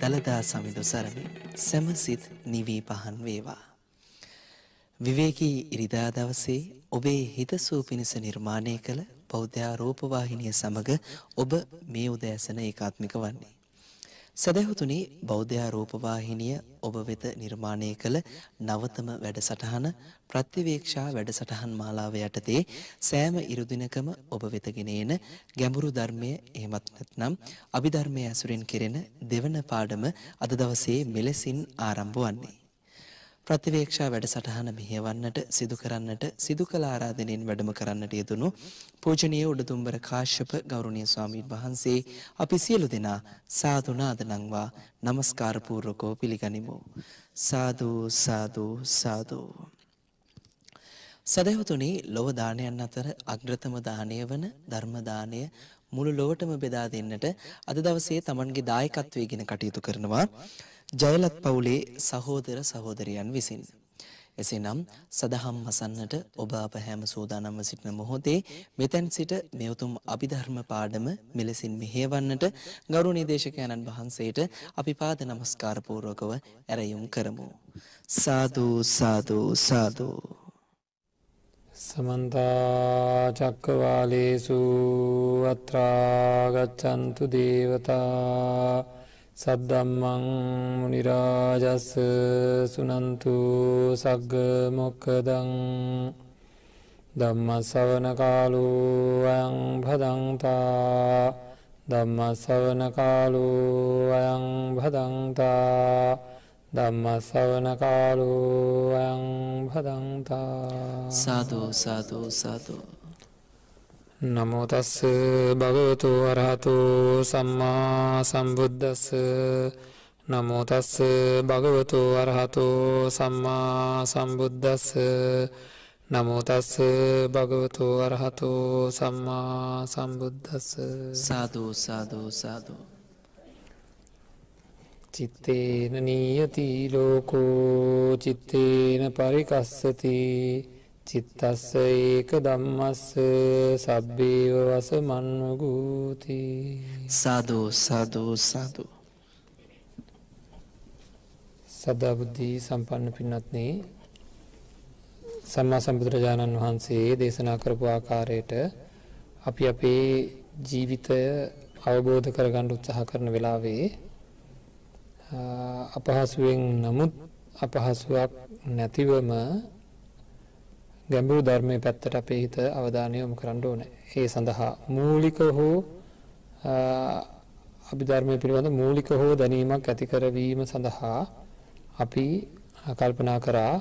දළදා සමිඳු සරමින් සැමසිත් නිවී පහන් වේවා. විවේකී ඉරිදා දවසේ ඔබේ හිතසූ පිණිස නිර්මාණය කළ බෞද්ධ රූපවාහිනිය සමග ඔබ මේ උදෑසන ඒකාත්මික වන්නේ. සදහතුනි බෞද්ධ රූපවාහිනිය ඔබ වෙත නිර්මාණය කළ නවතම වැඩසටහන ප්‍රතිවේක්ෂා වැඩසටහන් මාලාව යටතේ සෑම ඉරුදිනකම ඔබ වෙතගෙන එන ගැඹුරු ධර්මය එහෙමත් නැත්නම් අභිධර්මය ඇසුරෙන් කෙරෙන දෙවන පාඩම අද දවසේ මෙලෙසින් ආරම්භ වන්නේ. ප්‍රතිවේක්ෂා වැඩසටහන මෙහෙවන්නට සිදු කරන්නට සිදු කළ ආරාධනෙන් වැඩම කරන්නට යෙදුණු පූජනීය උඩදුම්බර කාශ්‍යප ගෞරවනීය ස්වාමීන් වහන්සේ අපි සියලු දෙනා සාදු නාද නංවා. নমස්කාර පූර්වකව පිළිගනිමු. සාදු සාදු සාදු. සදහතුනි ලොව දානයන් අතර අග්‍රතම දානය වන ධර්ම දානය මුළු ලොවටම බෙදා දෙන්නට අද දවසේ Tamanගේ දායකත්වයේ ගෙන කටයුතු කරනවා. ජයලත් පවුලේ සහෝදර සහෝදරයන් විසින්. එසේනම් සදහම් මසන්නට ඔබ අප හැම සූදානම්ව සිටින මොහොතේ මෙතැන් සිට මෙවතුම් අභිධර්ම පාඩම මෙලෙසින් මෙහෙවන්නට ගෞරවනීය දේශකයන්න් වහන්සේට අපි පාද නමස්කාර පූර්වකව ඇරයුම් කරමු. සාදු සාදු සාදු සමන්ත චක්කවාලේසු අත්‍රා ගච්ඡන්තු දේවතා සද්දම්මං මුනිරාජස්ස සුනන්තු සග්ග මොක්කදං ධම්මස්සවන කාලු අයං භදන්තා ධම්මස්සවන කාලු අයං භදන්තා ධම්මස්සවන කාලු අයං භදන්තා සාදු සාදු. සාදු නමෝතස්ස භගවතු වරහතු සම්මා සම්බුද්ධස්ස නමෝතස්ස භගවතු වරහතු සම්මා සම්බුද්ධස්ස නමෝතස්ස භගවතු වරහතු සම්මා සම්බුද්ධස්ස සාධූ සාධූ සාධූ චිත්තේන නීයති ලෝකෝ චිත්තේන පරිකස්සති චිත්තස්ස ඒක දම්මස්ස සබ්බේව වස මන්නගූති සාධූ සාධූ සාධූ සදාබුද්ධී සම්පන්න පින්නත්නේ සම්මා සම්බුදුරජාණන් වහන්සේ දේශනා කරපු ආකාරයට අපි අපේ ජීවිතය අවබෝධ කරගණ්ඩ උත්සාහ කරන වෙලාවේ අපහසුවෙන් නමුත් අපහසුවක් නැතිවම ගැඹුරු ධර්මය පැත්තට අපේ හිත අවධානය යොමු කරන්න ඕන. ඒ සඳහා මූලික හෝ අභිධර්මය පිළිබඳ මූලික හෝ දැනීමක් ඇතිකරවීම සඳහා අපි කල්පනා කරා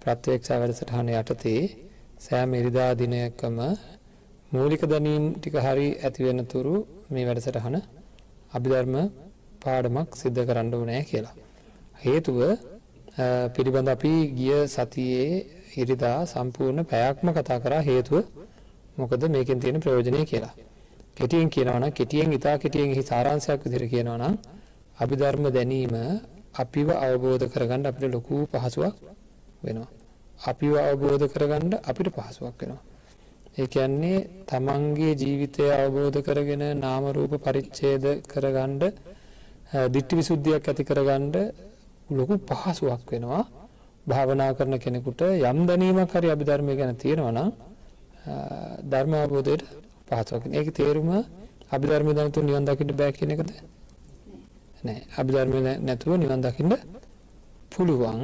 ප්‍රත්වේක්ෂා වැඩසටහන යටතේ සෑම ඉරිදා දිනයකම මූලික දැනීම් ටික හරි ඇතිවෙන තුරු මේ වැඩසටහන අභිධර්ම පාඩමක් සිද්ධ කරන්න ඕනෑ කියලා. හේතුව පිළිබඳ අපි ගිය සතියේ ඉරිදා සම්පූර්ණ පැයක්ම කතා කරා හේතුව මොකද මේකෙන් තියෙන ප්‍රයෝජනය කියලා. කෙටියෙන් කියනවන කෙටියෙන් ඉතා කෙටියෙන් හි සාරංශයක් විදිර කියනවනම් අභිධර්ම දැනීම අපිව අවබෝධ කරගන්න අපිට ලොකු පහසුවක් වෙනවා. අපිව අවබෝධ කරගන්න අපිට පහසුවක් වෙනවා. ඒ කියන්නේ තමන්ගේ ජීවිතය අවබෝධ කරගෙන නාමරූප පරිච්ඡේද කරගණ්ඩ දිට්ටි විසුද්ධියක් ඇති කරගණ්ඩ ලොකු පහසුවක් වෙනවා භාවනා කරන කෙනෙකුට යම් දැනීමක් හරි අභිධර්මය ගැන තියෙනවනම් ධර්ම අවබෝධයට පහසුවකින් ඒක තේරුම අභිධර්මය දැනතු නිවන් දකිට බෑ කියන එකද? නෑ. අභිධර්මය නැතුව නිවන් දකින්න පුළුවන්.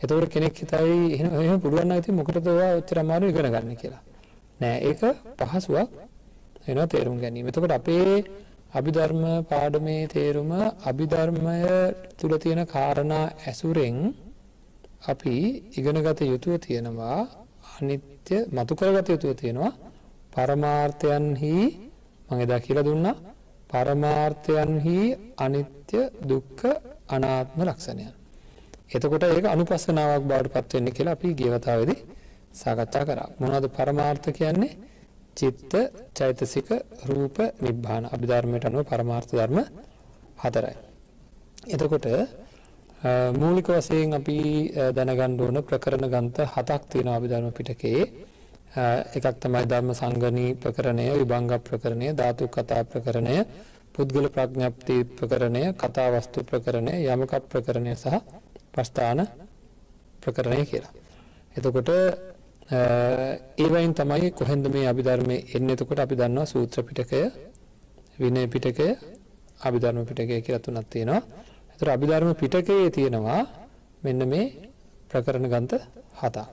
එතවට කෙනෙක් හිතයි එහම පුළුවන් ඇති මොකටදවා ඔච්චර අමාරු ඉගෙන ගන්න කියලා. නෑ. ඒක පහසුවක් එන තේරුම් ගැනීම. එතකට අපේ අභිධර්ම පාඩමේ තේරුම අභිධර්මය තුළ තියෙන කාරණා ඇසුරෙන් අපි ඉගෙනගත යුතුව තියෙනවා අනිත්‍ය මතුකරගත යුතුව තියෙනවා පරමාර්ථයන්හි මං එදා කියලා දුන්නා පරමාර්ථයන්හි අනිත්‍ය දුක්ඛ අනාත්ම ලක්ෂණයන්. එතකොට ඒක අනුපස්සනාවක් බවට පත් වෙන්නේ කියලා අපි ගිය වතාවේදී සාකච්ඡා කරා. මොනවද පරමාර්ථ කියන්නේ? චිත්ත, චෛතසික, රූප, නිබ්බාන. අභිධර්මයට අනුව පරමාර්ථ ධර්ම හතරයි. එතකොට මූලික වසයෙන් අපි දැනගණ්ඩ ඕන ප්‍රකරණ ගන්ත හතක් තියෙන අභිධර්ම පිටකේ එකක් තමයි ධර්ම සංගනී ප්‍රකරණය විභංග ප්‍රකරණය ධාතු කතා ප්‍රකරණය පුද්ගල ප්‍රඥප්ති ප්‍රකරණය කතා වස්තු ප්‍රකරණය යමක ප්‍රකරණය සහ ප්‍රස්ථාන ප්‍රකරණය කියලා. එතකොට ඒවයින් තමයි කොහෙන්ද මේ අභිධර්මය එන්න එතකොට අපි දන්නවා සූත්‍ර පිටකය විනය පිටකය අභිධර්ම පිටකය කියලා තුනක් තියෙනවා. එතකොට අභිධර්ම පිටකයේ තියෙනවා මෙන්න මේ ප්‍රකරණ ගන්ත හතක්.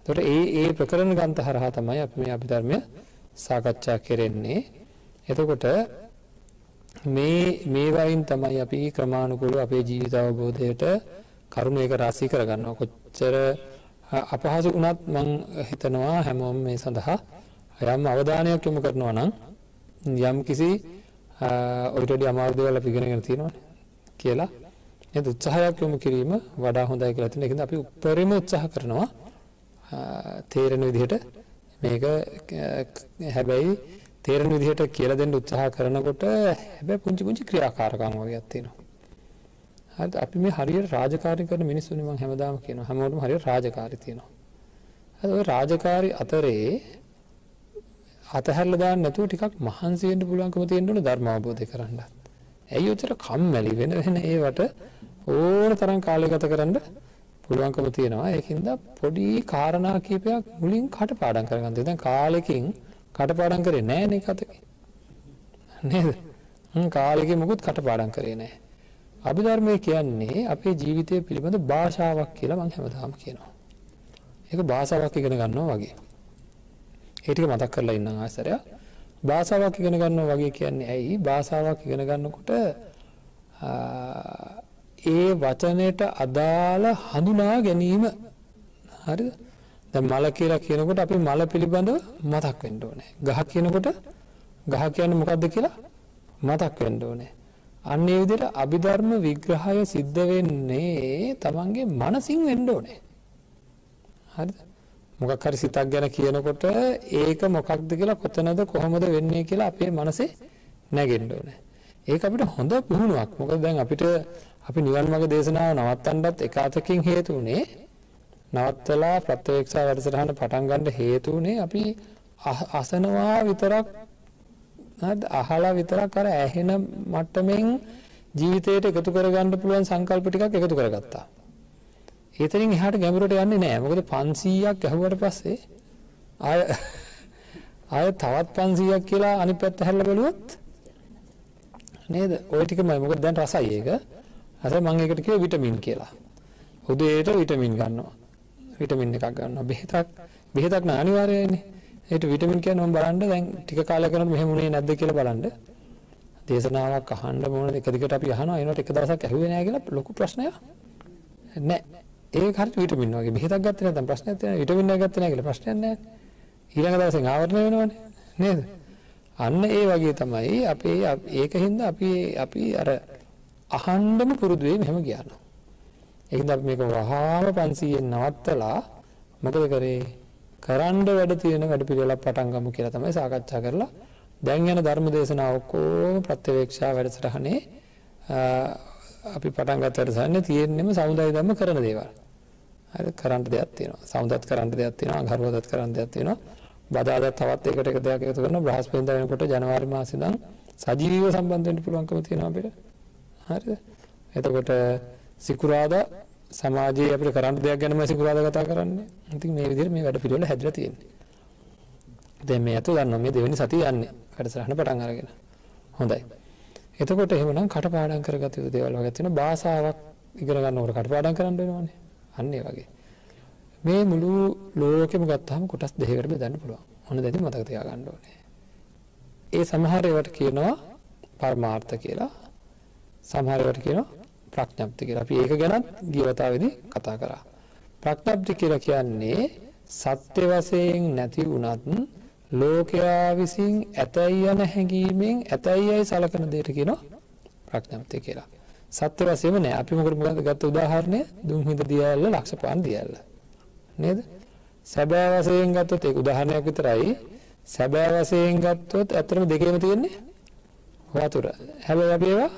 එතකොට ඒ ඒ ප්‍රකරණ ගන්ත හරහා තමයි අපි මේ අභිධර්මය සාකච්ඡා කෙරෙන්නේ. එතකොට මේ මේවයින් තමයි අපි ක්‍රමාණුකූලව අපේ ජීවිත අවබෝධයට කරුණු එක රාශී කරගන්නවා. කොච්චර අපහසු වුණත් මං හිතනවා හැමෝම මේ සඳහා යම් අවධානයක් යොමු කරනවා නම් යම් කිසි ඔයිට වඩා අමාරු දේවල් අපි ඉගෙනගෙන තියෙනවනේ කියලා. නේද? උත්සාහයක් යොමු කිරීම වඩා හොඳයි කියලා තියෙන එකෙන්ද අපි උපරිම උත්සාහ කරනවා තේරෙන විදිහට මේක හැබැයි තේරෙන විදිහට කියලා දෙන්න උත්සාහ කරනකොට හැබැයි පුංචි පුංචි ක්‍රියාකාරකම් වගේක් තියෙනවා. හරිද? අපි මේ හරියට රාජකාරී කරන මිනිස්සුනේ මම හැමදාම කියනවා. හැමෝටම හරියට රාජකාරී තියෙනවා. හරි ඔය රාජකාරී අතරේ අතහැරලා දාන්න නැතුව ටිකක් මහන්සි වෙන්න පුළුවන්කම තියෙන්න ඕනේ ධර්ම අවබෝධය කරගන්න. ඇයි උතර කම්මැලි වෙන වෙන ඒවට ඕන තරම් කාලය ගත කරන්න පුළුවන්කම තියෙනවා. ඒකින්ද පොඩි කාරණා කීපයක් මුලින් කටපාඩම් කරගන්න. දැන් කාලෙකින් කටපාඩම් කරේ නැහැ නේ කතේ. නේද? හ්ම් කාලෙකින් මොකුත් කටපාඩම් කරේ නැහැ. අභිධර්මය කියන්නේ අපේ ජීවිතය පිළිබඳ භාෂාවක් කියලා මම හැමදාම කියනවා. ඒක භාෂාවක් ඉගෙන ගන්නවා වගේ. ඒ ටික මතක් කරලා ඉන්නම් ආසරයක්. භාෂාවක් ඉගෙන ගන්නවා වගේ කියන්නේ ඇයි? භාෂාවක් ඉගෙන ගන්නකොට ඒ වචනයට අදාළ හඳුනා ගැනීම හරිද? දැන් මල කියලා කියනකොට අපි මල පිළිබඳව මතක් වෙන්න ඕනේ. ගහ කියනකොට ගහ කියන්නේ මොකක්ද කියලා මතක් වෙන්න ඕනේ. අන්න ඒ විදිහට අභිධර්ම විග්‍රහය සිද්ධ වෙන්නේ තමන්ගේ මනසින් වෙන්න ඕනේ. හරිද? මොකක් හරි සිතක් ගැන කියනකොට ඒක මොකක්ද කියලා කොතනද කොහොමද වෙන්නේ කියලා අපේ මනසේ නැගෙන්න ඕනේ. ඒක අපිට හොඳ පුහුණුවක්. මොකද දැන් අපිට අපි නිවන් මාර්ග දේශනාව නවත්තන්නත් එක අතකින් හේතු උනේ නවත්තලා ප්‍රත්‍යක්ෂා වැඩසටහන පටන් ගන්න හේතු උනේ අපි අසනවා විතරක් හරිද අහලා විතරක් අර ඇහෙන මට්ටමින් ජීවිතයට එකතු කරගන්න පුළුවන් සංකල්ප ටිකක් එකතු කරගත්තා. ඒතරින් එහාට ගැඹුරට යන්නේ නැහැ. මොකද 500ක් ඇහුවට පස්සේ ආය ආය තවත් 500ක් කියලා අනිත් පැත්ත හැරලා බලුවොත් නේද? ওই ටිකමයි. මොකද දැන් රසයි ඒක. අර මම ඒකට කිව්ව විටමින් කියලා. උදේට විටමින් ගන්නවා. විටමින් එකක් ගන්නවා. බෙහෙතක් බෙහෙතක් නා අනිවාර්යයිනේ. ඒට විටමින් කියන්නේ මම බලන්න දැන් ටික කාලයක් යනකොට මෙහෙම උනේ නැද්ද කියලා බලන්න. දේශනාවක් අහන්න මොනවද එක දිගට අපි අහනවා ඒනට එක දවසක් ඇහුවේ නැහැ කියලා ලොකු ප්‍රශ්නයක් නැහැ. ඒක හරියට විටමින් වගේ. බෙහෙතක් ගත්තේ නැත්නම් ප්‍රශ්නයක් තියෙනවා. විටමින් එකක් ගත්තේ නැහැ කියලා ප්‍රශ්නයක් නැහැ. ඊළඟ දවසෙන් ආවරණය වෙනවනේ. නේද? අන්න ඒ වගේ තමයි අපේ ඒකින්ද අපි අපි අර අහන්නම පුරුදු වෙයි මෙහෙම ගියානවා ඒකින්ද අපි මේක වහාම 500ෙන් නවත්තලා මොකද කරේ? කරන්න වැඩ තියෙන වැඩ පිළිවෙලක් පටන් ගමු කියලා තමයි සාකච්ඡා කරලා දැන් යන ධර්ම දේශනාව ඔක්කොම ප්‍රත්‍යවේක්ෂා වැඩසටහනේ අපි පටන් ගත්තට සන්නේ තියෙන්නෙම සමුදාය ධර්ම කරන දේවල්. හරි කරන්න දෙයක් තියෙනවා. සමුදත් කරන්න දෙයක් තියෙනවා. අඟහරුවදත් කරන්න දෙයක් තියෙනවා. බදාදා තවත් එකට එක දෙයක් එකතු කරනවා. බ්‍රහස්පතින්දා වෙනකොට ජනවාරි මාසේ ඉඳන් සජීවීව සම්බන්ධ වෙන්න පුළුවන්කම තියෙනවා අපිට. හරිද? එතකොට සිකුරාදා සමාජයේ අපිට කරන්න දෙයක් ගැනම සිකුරාදා කතා කරන්නේ. ඉතින් මේ විදිහට මේ වැඩ පිළිවෙල හැදිලා තියෙන්නේ. දැන් මේ අත දන්නවා මේ දෙවෙනි සතිය යන්නේ. වැඩසටහන පටන් අරගෙන. හොඳයි. එතකොට එහෙමනම් කටපාඩම් කරගත යුතු දේවල් වගේ තියෙනවා. භාෂාවක් ඉගෙන ගන්නකොට කටපාඩම් කරන්න වෙනවනේ. අන්න ඒ වගේ. මේ මුළු ලෝකෙම ගත්තාම කොටස් දෙකකට බෙදන්න පුළුවන්. ඔන්න දැන් මතක තියාගන්න ඕනේ. ඒ සමහර ඒවාට කියනවා පරමාර්ථ කියලා. සමහර ඒවාට කියනවා ප්‍රඥප්ති කියලා. අපි ඒක ගැනත් ගිය වතාවේදී කතා කරා. ප්‍රඥප්ති කියලා කියන්නේ සත්‍ය වශයෙන් නැති වුණත් ලෝකයා විසින් ඇතැයි යන හැඟීමෙන් ඇතැයි යයි සලකන දෙයට කියනවා ප්‍රඥප්තිය කියලා. සත්‍ය වශයෙන්ම නෑ. අපි මොකද මොකද ගත්ත උදාහරණය දුම්හිඳ දියැල්ල ලක්ෂපාන් දියැල්ල. නේද? සැබෑ වශයෙන් ගත්තොත් ඒක උදාහරණයක් විතරයි. සැබෑ වශයෙන් ගත්තොත් ඇත්තටම දෙකේම තියෙන්නේ වතුර. හැබැයි අපි ඒවා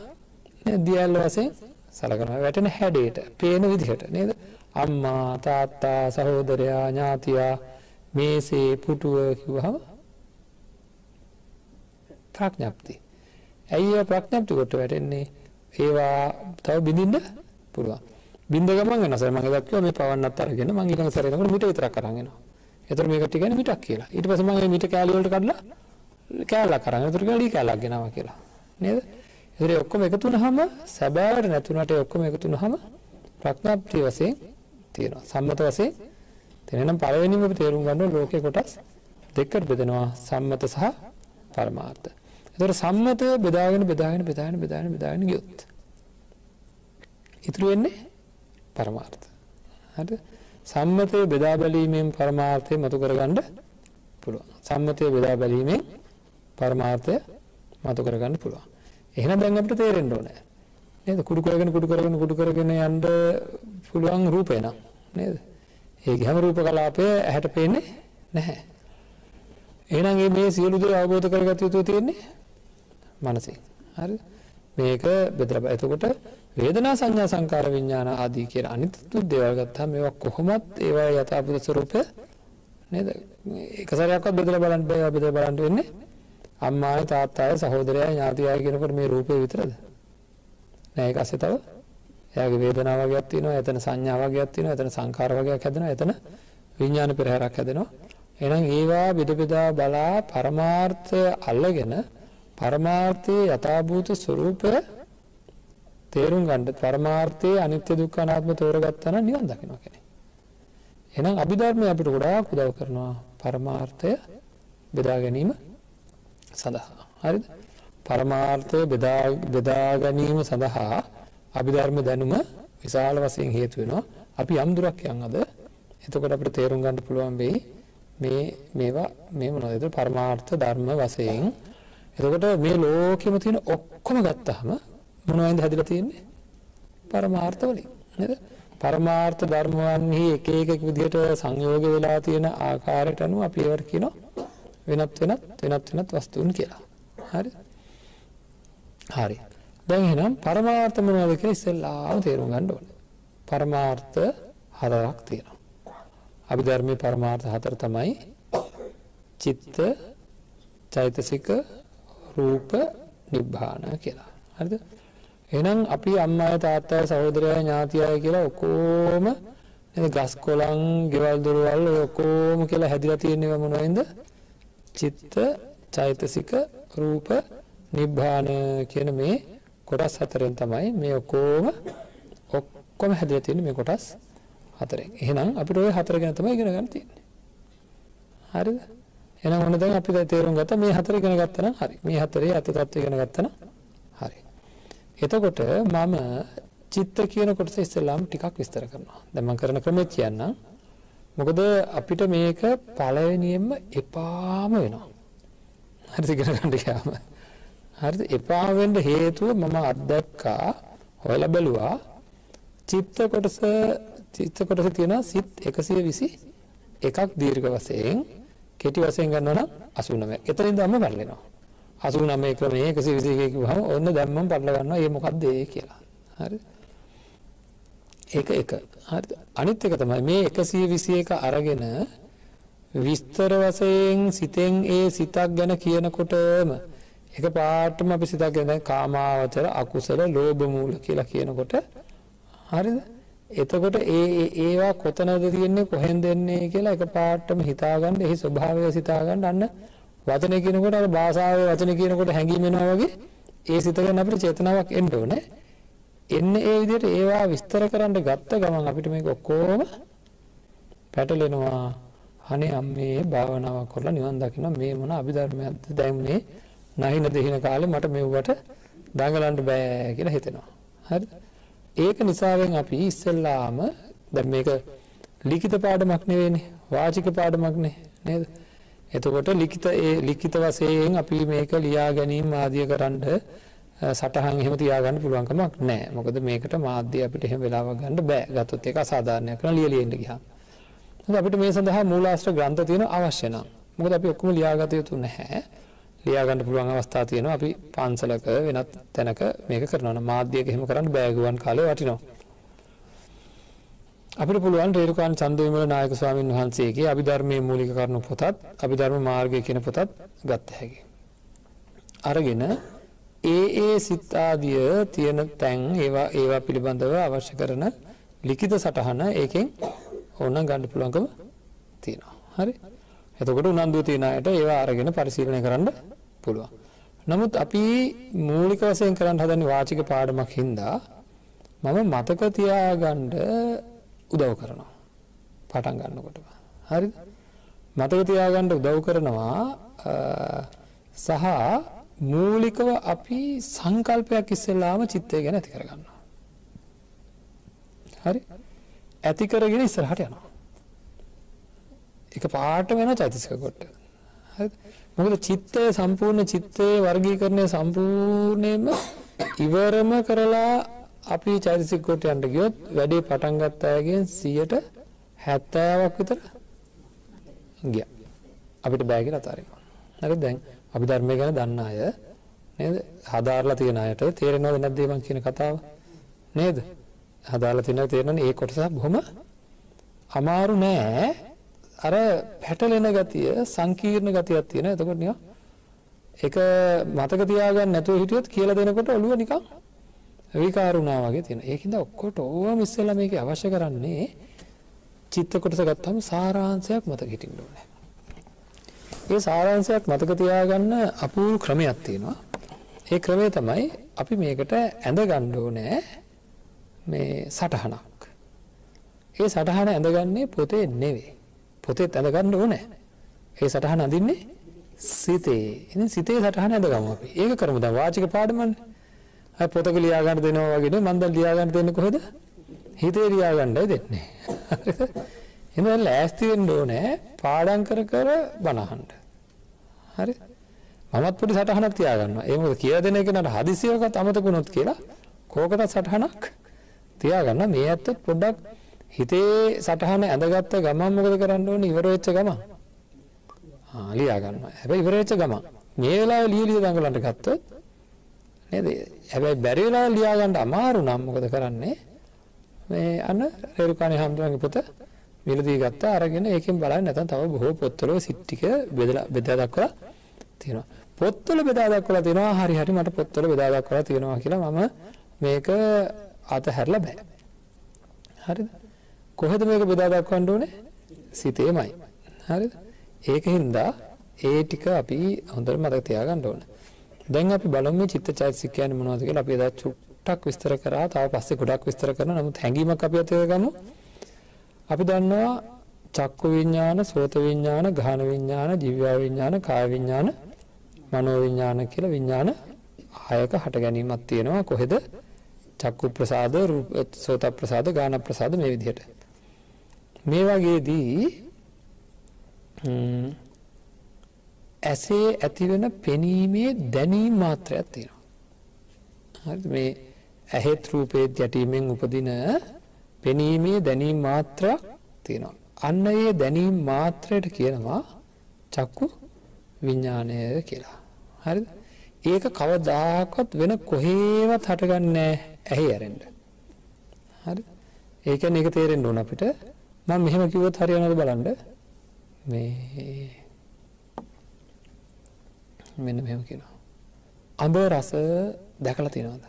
දියැල්ල වශයෙන් සලකනවා. වැටෙන හැඩයට, පේන විදිහට නේද? අම්මා, තාත්තා, සහෝදරයා, ඥාතියා මේසේ පුටුව කිව්වහම ප්‍රඥප්ති. ඇයි ඒ ප්‍රඥප්ති කොට වැටෙන්නේ? ඒවා තව බිඳින්න පුළුවන්. බින්ද ගමන් වෙනස මම දක්වුවා මේ පවන්නත් අරගෙන මම ඊළඟ සැරේනකොට මිට විතරක් අරන් එනවා. එතකොට මේක ටික කියන්නේ මිටක් කියලා. ඊට පස්සේ මම මේ මිට කෑලි වලට කඩලා කෑල්ලක් අරන් එතකොට කැලි කෑල්ලක් ගෙනවා කියලා. නේද? ඒතරේ ඔක්කොම එකතු වුනහම සැබෑවට නැතුණට ඒ ඔක්කොම එකතු වුනහම ප්‍රඥාප්තිය වශයෙන් තියෙනවා. සම්මත වශයෙන් තැනම් පළවෙනිම අපි තේරුම් ගන්න ඕනේ ලෝකේ කොටස් දෙකකට බෙදෙනවා සම්මත සහ පරමාර්ථ. ඒතකොට සම්මතය බෙදාගෙන බෙදාගෙන බෙදාගෙන බෙදාගෙන බෙදාගෙන ගියොත් ඉතුරු වෙන්නේ පරමාර්ථ. හරිද? සම්මතය බෙදා බැලීමෙන් පරමාර්ථය මතු කරගන්න පුළුවන්. සම්මතය බෙදා බැලීමෙන් පරමාර්ථය මතු කරගන්න පුළුවන්. එහෙනම් දැන් අපිට තේරෙන්න ඕනේ. නේද? කුඩු කරගෙන කුඩු කරගෙන කුඩු කරගෙන යන්න පුළුවන් රූපේ නම් නේද? ඒකේ හැම රූප කලාපය ඇහැට පේන්නේ නැහැ. එහෙනම් මේ සියලු දේ අවබෝධ කරගත යුතු තියෙන්නේ මනසින්. හරිද? මේක බෙදලා එතකොට වේදනා සංඥා සංකාර විඥාන ආදී කියන අනිත් දේවල් ගත්තාම මේවා කොහොමත් ඒවා යථාභූත ස්වરૂපය නේද? එක සැරයක්වත් බෙදලා බලන්න බෑ බෙදලා බලන්න වෙන්නේ අම්මායි තාත්තායි සහෝදරයයි ඥාතියයි කියනකොට මේ රූපේ විතරද? නෑ ඒක ඇස්සේ තව එයාගේ වේදනාව වගේක් තියෙනවා, එතන සංඥා වගේක් තියෙනවා, එතන සංකාර වගේක් හැදෙනවා, එතන විඥාන පෙරහැරක් හැදෙනවා. එහෙනම් ඒවා බෙද බෙදා බලා පරමාර්ථය අල්ලගෙන පරමාර්ථයේ යථාභූත ස්වરૂපය තේරුම් ගන්න පරමාර්ථයේ අනිත්‍ය දුක්ඛ අනාත්ම තෝරගත්තා නම් නිවන් දකිනවා කියන්නේ. එහෙනම් අභිධර්මය අපිට ගොඩාක් උදව් කරනවා පරමාර්ථය බෙදා ගැනීම සඳහා. හරිද? පරමාර්ථය බෙදා බෙදා ගැනීම සඳහා අභිධර්ම දැනුම විශාල වශයෙන් හේතු වෙනවා. අපි යම් දුරක් යනද එතකොට අපිට තේරුම් ගන්න පුළුවන් වෙයි මේ මේවා මේ මොනවද? පරමාර්ථ ධර්ම වශයෙන්. එතකොට මේ ලෝකෙම තියෙන ඔක්කොම ගත්තාම මොනවයින්ද හැදිලා තියෙන්නේ? පරමාර්ථ වලින් නේද? පරමාර්ථ ධර්මයන්හි එක එක විදිහට සංයෝග වෙලා තියෙන ආකාරයට අනුව අපි ඒවට කියනවා වෙනත් වෙනත් වෙනත් වෙනත් වස්තුන් කියලා. හරි? හරි. දැන් එහෙනම් පරමාර්ථ මොනවද කියලා ඉස්සෙල්ලාම තේරුම් ගන්න ඕනේ පරමාර්ථ හතරක් තියෙනවා අභිධර්මයේ පරමාර්ථ හතර තමයි චිත්ත චෛතසික රූප නිබ්බාන කියලා. හරිද? එහෙනම් අපි අම්මාය තාත්තය සහෝදරයය ඥාතියය කියලා ඔක්කොම නේද ගස් කොළන්, ගෙවල් දොරවල් ඔය ඔක්කොම කියලා හැදිලා තියෙනව මොනවෙන්ද? චිත්ත චෛතසික රූප නිබ්බාන කියන මේ කොටස් හතරෙන් තමයි මේ ඔක්කොම ඔක්කොම හැදිලා තියෙන්නේ මේ කොටස් හතරෙන්. එහෙනම් අපිට ওই හතර ගැන තමයි ඉගෙන ගන්න තියෙන්නේ. හරිද? එහෙනම් ඔන්න දැන් අපි දැන් තේරුම් ගත්තා මේ හතර ඉගෙන ගත්තා නම් හරි. මේ හතරේ අත තත්ත්වය ඉගෙන ගත්තා නම් හරි. එතකොට මම චිත්ත කියන කොටස ඉස්සෙල්ලාම ටිකක් විස්තර කරනවා. දැන් මම කරන ක්‍රමෙත් කියන්නම්. මොකද අපිට මේක පළවෙනියෙන්ම එපාම වෙනවා. හරිද ඉගෙන ගන්න ගියාම. හරිද? එපා වෙන්න හේතුව මම අත්දැක්කා හොයලා බැලුවා චිත්ත කොටස චිත්ත කොටස තියෙනවා සිත් 121ක් දීර්ඝ වශයෙන් කෙටි වශයෙන් ගන්නවා නම් 89. එතනින් ධම්ම පැටලෙනවා. 89 ක්‍රමයේ 121 කිව්වහම ඔන්න දැම්මම පැටල ගන්නවා. ඒ මොකක්ද ඒ කියලා. හරිද? ඒක එක. හරිද? අනිත් එක තමයි මේ 121 අරගෙන විස්තර වශයෙන් සිතෙන් ඒ සිතක් ගැන කියනකොටම එක පාටම අපි සිතක් ගැන කාමාවචර අකුසල ලෝභ මූල කියලා කියනකොට හරිද? එතකොට ඒ ඒවා කොතනද තියෙන්නේ කොහෙන්ද එන්නේ කියලා එකපාරටම හිතාගන්න එහි ස්වභාවය සිතාගන්න අන්න වචනේ කියනකොට අර භාෂාවේ වචනේ කියනකොට හැඟීම එනවා වගේ ඒ සිත ගැන අපිට චේතනාවක් එන්න ඕනේ. එන්නේ ඒ විදිහට ඒවා විස්තර කරන්න ගත්ත ගමන් අපිට මේක ඔක්කොම පැටලෙනවා. අනේ අම්මේ භාවනාවක් කරලා නිවන් දකින්න මේ මොන අභිධර්මයක්ද දැන් මේ නැහින දෙහින කාලේ මට මෙව්වට දඟලන්න බෑ කියලා හිතෙනවා. හරිද? ඒක නිසාවෙන් අපි ඉස්සෙල්ලාම දැන් මේක ලිඛිත පාඩමක් නෙවෙයිනේ වාචික පාඩමක් නේද? එතකොට ලිඛිත ඒ ලිඛිත වශයෙන් අපි මේක ලියා ගැනීම ආදිය කරන්න සටහන් එහෙම තියාගන්න පුළුවන් කමක් නැහැ මොකද මේකට මාධ්‍ය අපිට එහෙම වෙලාවක් ගන්න බෑ. ගත්තොත් ඒක අසාධාරණයක් කරන ලියලිය ඉන්න ගියාම. මොකද අපිට මේ සඳහා මූලාශ්‍ර ග්‍රන්ථ තියෙන අවශ්‍ය නම්. මොකද අපි ඔක්කොම ලියාගත යුතු නැහැ. ලියා ගන්න පුළුවන් අවස්ථා තියෙනවා අපි පන්සලක වෙනත් තැනක මේක කරනවා නම් මාධ්‍යයක එහෙම කරන්න බෑ ගුවන් කාලේ වටිනවා අපිට පුළුවන් රේරුකාන් චන්දවිමල නායක ස්වාමීන් වහන්සේගේ අභිධර්මයේ මූලික කරුණු පොතත් අභිධර්ම මාර්ගය කියන පොතත් ගත්ත හැකි. අරගෙන ඒ ඒ සිත් ආදිය තියෙන තැන් ඒවා ඒවා පිළිබඳව අවශ්‍ය කරන ලිඛිත සටහන ඒකෙන් ඕන ගන්න පුළුවන්කම තියෙනවා. හරි. එතකොට උනන්දුව තියෙන අයට ඒවා අරගෙන පරිශීලනය කරන්න පුළුවන්. නමුත් අපි මූලික වශයෙන් කරන්න හදන්නේ වාචික පාඩමක් හින්දා මම මතක තියාගන්න උදව් කරනවා. පටන් ගන්නකොටම. හරිද? මතක තියාගන්න උදව් කරනවා අ, සහ මූලිකව අපි සංකල්පයක් ඉස්සෙල්ලාම චිත්තය ගැන ඇති කරගන්නවා. හරි? ඇති කරගෙන ඉස්සරහට යනවා. එක පාට වෙන චෛතසික කොට. හරිද? මොකද චිත්තය සම්පූර්ණ චිත්තයේ වර්ගීකරණය සම්පූර්ණයෙන්ම ඉවරම කරලා අපි චෛතසික කොට යන්න ගියොත් වැඩේ පටන් ගත්ත අයගෙන් 70ක් විතර ගියා. අපිට බෑ කියලා අතාරිනවා. හරිද? දැන් අපි ධර්මය ගැන දන්න අය නේද? හදාarලා තියෙන අයට තේරෙනවද නැද්ද මං කියන කතාව? නේද? හදාarලා තියෙනවා තේරෙනවනේ ඒ කොටස බොහොම අමාරු නෑ. අර පැටලෙන ගතිය සංකීර්ණ ගතියක් තියෙන. එතකොට නිකන් ඒක මතක තියාගන්න නැතුව හිටියොත් කියලා දෙනකොට ඔළුව නිකන් විකාර වුණා වගේ තියෙනවා. ඒකින්ද ඔක්කොටම ඉස්සෙල්ලා මේකේ අවශ්‍ය කරන්නේ චිත්ත කොටස ගත්තාම සාරාංශයක් මතක හිටින්න ඕනේ. ඒ සාරාංශයක් මතක තියාගන්න අපූර්ව ක්‍රමයක් තියෙනවා. ඒ ක්‍රමය තමයි අපි මේකට ඇඳ ගන්න ඕනේ මේ සටහනක්. ඒ සටහන ඇඳගන්නේ පොතේ නෙවෙයි. පොතේ ඇඳ ගන්න ඕනේ. ඒ සටහන අඳින්නේ සිතේ. ඉතින් සිතේ සටහන ඇඳගමු අපි. ඒක කරමු දැන් වාචික පාඩමන්නේ. අය පොතක ලියා ගන්න දෙනවා වගේ නේ මම දැන් ලියා ගන්න දෙන්නේ කොහෙද? හිතේ ලියා ගන්නයි දෙන්නේ. එහෙනම් ලෑස්ති වෙන්න ඕනේ පාඩම් කර කර බනහන්න. හරි? මමත් පොඩි සටහනක් තියාගන්නවා. ඒ මොකද කියලා දෙන එක නට හදිසියකත් අමතක වුණොත් කියලා කෝකට සටහනක් තියාගන්න. මේ ඇත්ත පොඩ්ඩක් හිතේ සටහන ඇඳගත්ත ගමන් මොකද කරන්න ඕනේ ඉවර වෙච්ච ගමන්? ආ ලියා ගන්නවා. හැබැයි ඉවර වෙච්ච ගමන් මේ වෙලාවේ ලිය ලිය දඟලන්න ගත්තොත් නේද? හැබැයි බැරි වෙලාව ලියා ගන්න අමාරු නම් මොකද කරන්නේ? මේ අන්න රේරුකාණේ හැමදාම පොත මිලදී ගත්තා අරගෙන ඒකෙන් බලන්න නැත්නම් තව බොහෝ පොත්වල සිත් ටික බෙදලා බෙදා දක්වලා තියෙනවා. පොත්වල බෙදා දක්වලා තියෙනවා හරි හරි මට පොත්වල බෙදා දක්වලා තියෙනවා කියලා මම මේක අතහැරලා බෑ. හරිද? කොහෙද මේක බෙදා දක්වන්න ඕනේ? සිතේමයි. හරිද? ඒකින්ද ඒ ටික අපි හොඳට මතක තියාගන්න ඕනේ. දැන් අපි බලමු මේ චිත්තචෛතසික කියන්නේ මොනවද කියලා අපි එදා චුට්ටක් විස්තර කරා. තව පස්සේ ගොඩක් විස්තර කරනවා. නමුත් හැඟීමක් අපි අතේ ගමු. අපි දන්නවා චක්කු විඤ්ඤාණ, සෝත විඤ්ඤාණ, ගාහන විඤ්ඤාණ, ජීව විඤ්ඤාණ, කාය විඤ්ඤාණ, මනෝ විඤ්ඤාණ කියලා විඤ්ඤාණ හයක හට ගැනීමක් තියෙනවා. කොහෙද? චක්කු ප්‍රසාද, රූප සෝත ප්‍රසාද, ගාන ප්‍රසාද මේ විදිහට. මේ වගේදී ඇසේ ඇතිවෙන පෙනීමේ දැනීම් මාත්‍රයක් තියෙනවා. හරිද මේ ඇහෙත් රූපේත් යැටීමෙන් උපදින පෙනීමේ දැනීම් මාත්‍රයක් තියෙනවා. අන්න ඒ දැනීම් මාත්‍රයට කියනවා චක්කු විඤ්ඥානය කියලා. හරිද? ඒක කවදාකවත් වෙන කොහේවත් හටගන්නේ ඇහි ඇරෙන්ඩ. හරි ඒකැන එක තේරෙන් ඕන අපිට මං මෙහෙම කිවොත් හරියනද බලන්ඩ මේ මෙන්න මෙම කියෙනවා. අඹ රස දැකල තියෙනවද.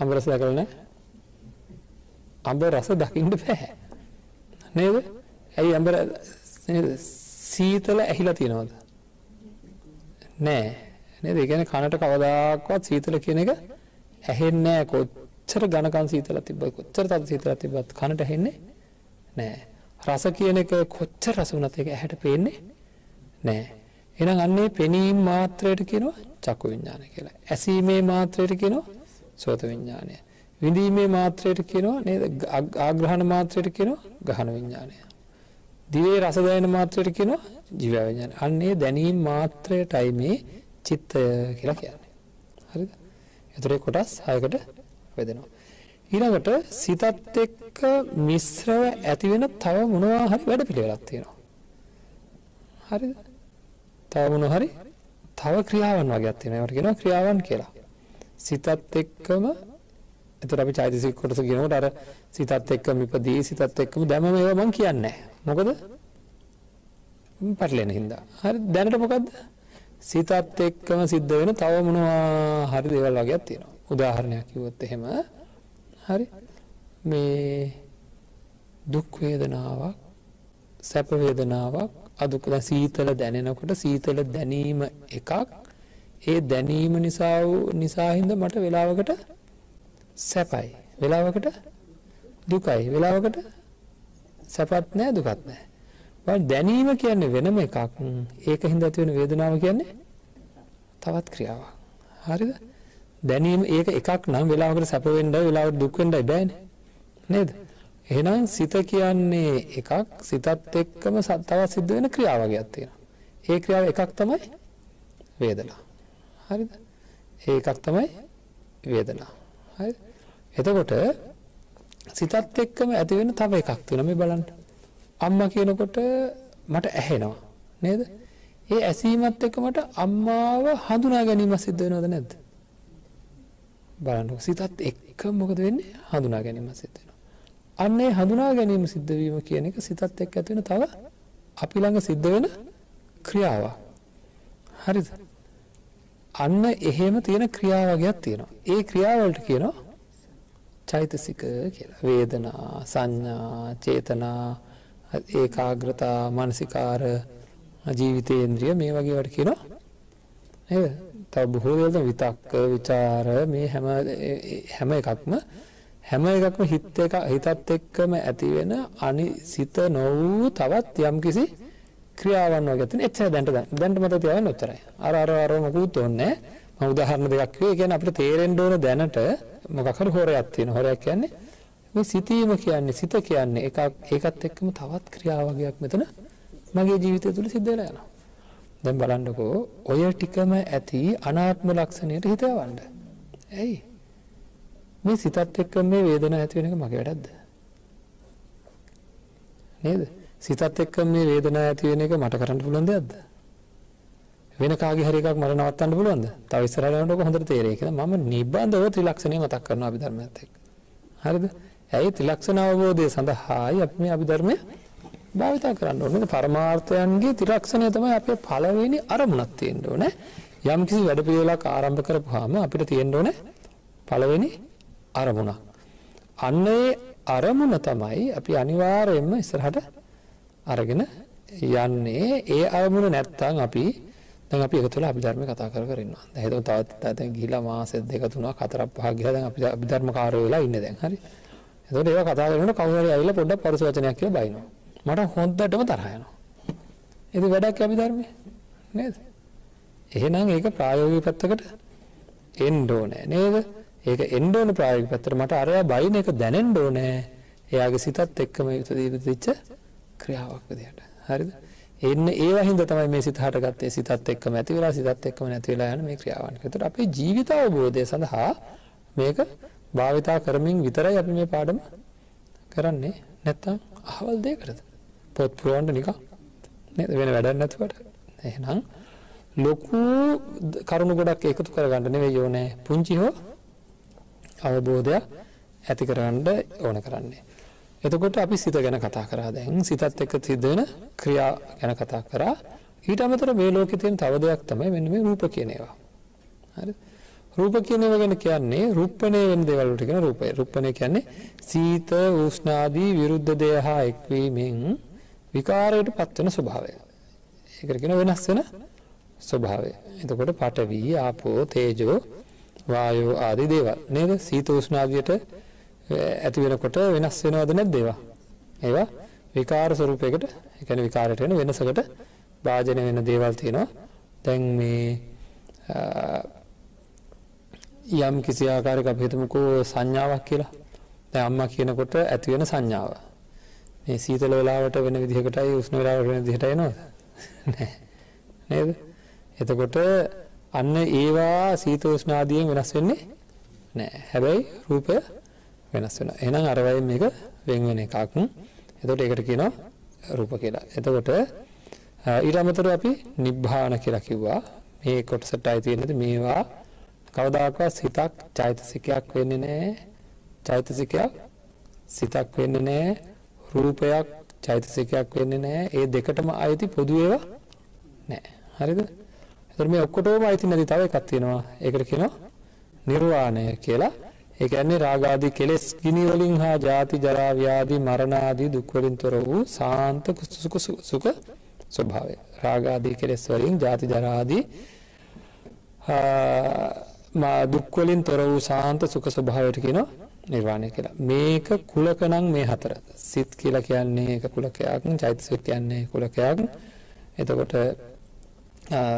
අඹරස දැකලන අඹ රස දකිින්ට පැහැ නේද? ඇයි අඹර සීතල ඇහිලා තියෙනවද? නෑ නේද? ගැන කනට කවදාක්වත් සීතල කියන එක ඇහෙන්නෑ කොච්චර ගණකන් සීතල තිබ කොච්චර තත් සීතල තිබත් කනට හෙන්නේ නෑ රස කියන එක කොච්චර රස වනත් එක ඇහැට පේන්නේ නෑ එනම් අන්නේ පෙනීම් මාත්‍රයට කියනවා චක්කු විඤ්ඥාන කියලා. ඇසීමේ මාත්‍රයට කියනවා සෝත විඤ්ඥානය විඳීමේ මාත්‍රයට කියනවා නේද? ආග්‍රහණ මාත්‍රයට කියනවා ගහන විඤ්ඥානය දිවේ රසදයන මාත්‍රයට කියනවා ජීව විඤ්ඥාන අන්නේ දැනීම් මාත්‍රයටයි මේ චිත්තය කියලා කියන්නේ. හරි එතුරේ කොටස් හයකට වෙදෙනවා. ඊළඟට සිතත් එක්ක මිශ්‍රව ඇතිවෙන තව මොනවා හරි වැඩ පිළිවෙලක් තියෙනවා. හරිද? තව මොන හරි? තව ක්‍රියාවන් වගේ තියෙනවා. ඒවට කියනවා ක්‍රියාවන් කියලා. සිතත් එක්කම එතකොට අපි චෛතසික කොටස කියනකොට අර සිතත් එක්කම ඉපදී සිතත් එක්කම දැම මේවා මම කියන්නේ මොකද? පැටලෙන හින්දා. හරි දැනට මොකද්ද? සිතත් එක්කම සිද්ධ වෙන තව මොනවා හරි දේවල් වගේක් තියෙනවා. උදාහරණයක් කිව්වොත් එහෙම. හරි. මේ දුක් වේදනාවක් සැප වේදනාවක් අදුක සීතල දැනෙනකොට සීතල දැනීම එකක්. ඒ දැනීම නිසා වූ නිසා හින්දා මට වෙලාවකට සැපයි. වෙලාවකට දුකයි. වෙලාවකට සැපත් නෑ දුකත් නෑ. බට දැනීම කියන්නේ වෙනම එකක්. ඒක හින්දා ඇති වෙන වේදනාව කියන්නේ තවත් ක්‍රියාවක්. හරිද? දැනීම ඒක එකක් නම් වෙලාවකට සැප වෙන්න වෙලාවට දුක් වෙන්නයි බෑනේ. නේද? එහෙනම් සිත කියන්නේ එකක් සිතත් එක්කම ස- තවත් සිද්ධ වෙන ක්‍රියා වගේක් තියෙනවා. ඒ ක්‍රියාව එකක් තමයි වේදනා. හරිද? ඒ එකක් තමයි වේදනා. හරි එතකොට සිතත් එක්කම ඇති වෙන තව එකක් තියෙනවා. මේ බලන්න. අම්මා කියනකොට මට ඇහෙනවා. නේද? ඒ ඇසීමත් එක්ක මට අම්මාව හඳුනා ගැනීම සිද්ධ වෙනවද නැද්ද? බලන්න සිතත් එක්ක මොකද වෙන්නේ? හඳුනා ගැනීම සිද්ධ වෙනවා. අන්න ඒ හඳුනා ගැනීම සිද්ධ වීම කියන එක සිතත් එක්ක ඇති වෙන තව අපි ළඟ සිද්ධ වෙන ක්‍රියාවක්. හරිද? අන්න එහෙම තියෙන ක්‍රියා වගේක් තියෙනවා. ඒ ක්‍රියාවලට කියනවා චෛතසික කියලා. වේදනා සංඥා චේතනා ඒකාග්‍රතා මානසිකාර ජීවිතේන්ද්‍රිය මේ වගේ වට කියනවා. නේද? තව බොහෝ දේවල් දැන් විතක්ක ਵਿਚාර මේ හැම හැම එකක්ම හැම එකක්ම හිත එක හිතත් එක්කම ඇති වෙන අනිසිත නොවූ තවත් යම්කිසි ක්‍රියාවන් වගේ තියෙන. එච්චර දැන්ට දැන්. දැන්ට මතක තියාගන්න උත්තරයි අර අර අර මොකුත් ඕනේ මම උදාහරණ දෙකක් කිව්වේ. ඒ කියන්නේ අපිට තේරෙන්න ඕන දැනට මොකක් හරි හොරයක් තියෙන. හොරයක් කියන්නේ මේ සිතීම කියන්නේ සිත කියන්නේ එකක් ඒකත් එක්කම තවත් ක්‍රියාවගයක් මෙතන මගේ ජීවිතය තුළ සිද්ධ වෙලා යනවා. දැන් බලන්නකෝ ඔය ටිකම ඇති අනාත්ම ලක්ෂණයට හිත යවන්න ඇයි? මේ සිතත් එක්ක මේ වේදනාව ඇති වෙන එක මගේ වැඩක්ද? නේද? සිතත් එක්ක මේ වේදනාව ඇති වෙන එක මට කරන්න පුළුවන් දෙයක්ද? වෙන කාගේ හරි එකක් මට නවත්තන්න පුළුවන්ද? තව ඉස්සරහට යනකොට හොඳට තේරෙයි කියලා මම නිබ්බන්ධව ත්‍රිලක්ෂණය මතක් කරනවා අභිධර්මයත් එක්ක. හරිද? ඇයි ත්‍රිලක්ෂණ අවබෝධය සඳහායි අපි මේ අභිධර්මය භාවිතා කරන්න ඕනේ පරමාර්ථයන්ගේ ත්‍රිලක්ෂණය තමයි අපේ පළවෙනි අරමුණක් තියෙන්න ඕනේ යම්කිසි වැඩ පිළිවෙලක් ආරම්භ කරපුවාම අපිට තියෙන්න ඕනේ පළවෙනි අරමුණක් අන්න ඒ අරමුණ තමයි අපි අනිවාර්යයෙන්ම ඉස්සරහට අරගෙන යන්නේ ඒ අරමුණ නැත්තම් අපි දැන් අපි එකතු වෙලා අභිධර්ම කතා කර කර ඉන්නවා. දැන් හිතමු තවත් දැන් ගිහිලා මාස දෙක තුනක් හතරක් පහක් ගිහලා දැන් අපි අභිධර්ම කාර්යය වෙලා ඉන්නේ දැන් හරි. එතකොට ඒවා කතා කරනකොට කවුරු හරි ඇවිල්ලා පොඩ්ඩක් පරස වචනයක් කියලා බයිනවා. මට හොඳටම තරහ යනවා. ඒක වැඩක් අභිධර්මයේ නේද? එහෙනම් ඒක ප්‍රායෝගික පැත්තකට එන්න ඕනේ නේද? ඒක එන්න ඕන ප්‍රායෝගික පැත්තට මට අරයා බයින එක දැනෙන්න ඕනේ. එයාගේ සිතත් එක්කම යුතුදීවිච්ච ක්‍රියාවක් විදියට. හරිද? එන්න ඒවා හින්දා තමයි මේ සිත හටගත්තේ සිතත් එක්කම ඇති වෙලා සිතත් එක්කම නැති වෙලා යන මේ ක්‍රියාවන්. ඒතර අපේ ජීවිත අවබෝධය සඳහා මේක භාවිතා කරමින් විතරයි අපි මේ පාඩම කරන්නේ. නැත්තම් අහවල් දෙයකටද? පොත් පුරවන්න නිකන්. නේද? වෙන වැඩක් නැතුවට. එහෙනම් ලොකු කරුණු ගොඩක් එකතු කරගන්න නෙවෙයි ඕනේ. පුංචි හෝ අවබෝධයක් ඇති කරගන්න ඕන කරන්නේ. එතකොට අපි සිත ගැන කතා කරා. දැන් සිතත් එක්ක සිද්ධ වෙන ක්‍රියා ගැන කතා කරා. ඊට අමතර මේ ලෝකේ තියෙන තව දෙයක් තමයි මෙන්න මේ රූප කියන ඒවා. හරිද රූප කියන ඒවා ගැන කියන්නේ රූපණය වෙන දේවල් වලට කියන රූපය. රූපණය කියන්නේ සීත උෂ්ණ ආදී විරුද්ධ දේ හා එක්වීමෙන් විකාරයට පත් වෙන ස්වභාවය ඒකට කියන වෙනස් වෙන ස්වභාවය එතකොට පඨවි ආපෝ තේජෝ වායෝ ආදී දේවල් නේද සීත උෂ්ණ ආදියට ඇති වෙනකොට වෙනස් වෙනවද නැද්ද ඒවා? ඒවා විකාර ස්වරූපයකට, ඒ කියන්නේ විකාරයට වෙන වෙනසකට භාජන වෙන දේවල් තියෙනවා. දැන් මේ යම් කිසි ආකාරයක අපි හිතමුකෝ සංඥාවක් කියලා. දැන් අම්මා කියනකොට ඇති වෙන සංඥාව. මේ සීතල වෙලාවට වෙන විදිහකටයි උෂ්ණ වෙලාවට වෙන විදිහට එනවද? නැහැ. නේද? එතකොට අන්න ඒවා සීත උෂ්ණ ආදියෙන් වෙනස් වෙන්නේ නැහැ. හැබැයි රූපය වෙනස් වෙනවා. එහෙනම් අර වයින් මේක වෙන වෙන එකක්. එතකොට ඒකට කියනවා රූප කියලා. එතකොට ඊට අමතරව අපි නිබ්බාන කියලා කිව්වා. මේ කොටසටයි තියෙන්නේ මේවා කවදාකවත් හිතක් චෛතසිකයක් වෙන්නේ නැහැ. චෛතසිකයක් සිතක් වෙන්නේ නැහැ. රූපයක් චෛතසිකයක් වෙන්නේ නැහැ. ඒ දෙකටම අයිති පොදු ඒවා නැහැ. හරිද? එතකොට මේ ඔක්කොටම අයිති නැති තව එකක් තියෙනවා. ඒකට කියනවා නිර්වාණය කියලා. ඒ කියන්නේ රාග ආදී කෙලෙස් ගිනි වලින් හා ජාති ජරා ව්‍යාධි මරණ ආදී දුක් වලින් තොර වූ සාන්ත සුඛ සුඛ ස්වභාවය. රාග ආදී කෙලෙස් වලින් ජාති ජරා ආදී මා දුක් වලින් තොර වූ සාන්ත සුඛ ස්වභාවයට කියනවා නිර්වාණය කියලා. මේක කුලක නම් මේ හතර. සිත් කියලා කියන්නේ ඒක කුලකයක්, චෛතසික කියන්නේ කුලකයක්. එතකොට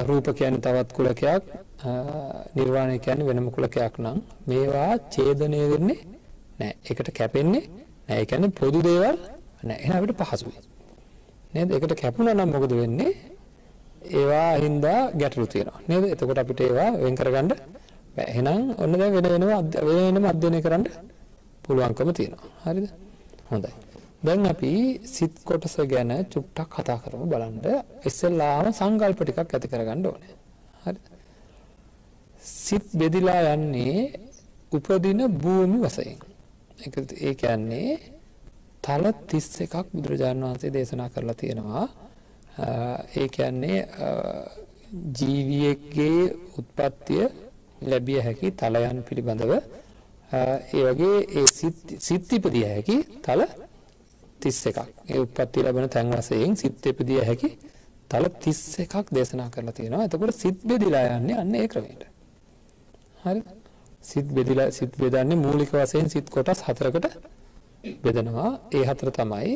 රූප කියන්නේ තවත් කුලකයක්, නිර්වාණය කියන්නේ වෙනම කුලකයක් නම් මේවා ඡේදනය වෙන්නේ නැහැ. ඒකට කැපෙන්නේ නැහැ. ඒ කියන්නේ පොදු දේවල් නැහැ. එහෙනම් අපිට පහසුයි. නේද? ඒකට කැපුණා නම් මොකද වෙන්නේ? ඒවා හින්දා ගැටලු තියෙනවා. නේද? එතකොට අපිට ඒවා වෙන් කරගන්න බෑ. එහෙනම් ඔන්න දැන් වෙන වෙනම වෙන වෙනම අධ්‍යයනය කරන්න පුළුවන්කම තියෙනවා. හරිද? හොඳයි. දැන් අපි සිත් කොටස ගැන චුට්ටක් කතා කරමු බලන්න. ඉස්සෙල්ලාම සංකල්ප ටිකක් ඇති කරගන්න ඕනේ. හරිද? සිත් බෙදිලා යන්නේ උපදින භූමි වශයෙන්. ඒ කියන්නේ තල 31ක් බුදුරජාණන් වහන්සේ දේශනා කරලා තියෙනවා. ඒ කියන්නේ ජීවියෙක්ගේ උත්පත්තිය ලැබිය හැකි තලයන් පිළිබඳව ඒ වගේ ඒ සිත් ඉපදිය හැකි තල 31ක්. ඒ උත්පත්ති ලැබෙන තැන් වශයෙන් සිත් ඉපදිය හැකි තල 31ක් දේශනා කරලා තියෙනවා. එතකොට සිත් බෙදිලා යන්නේ අන්න ඒ ක්‍රමයට. හරි? සිත් බෙදිලා සිත් බෙදන්නේ මූලික වශයෙන් සිත් කොටස් හතරකට බෙදනවා. ඒ හතර තමයි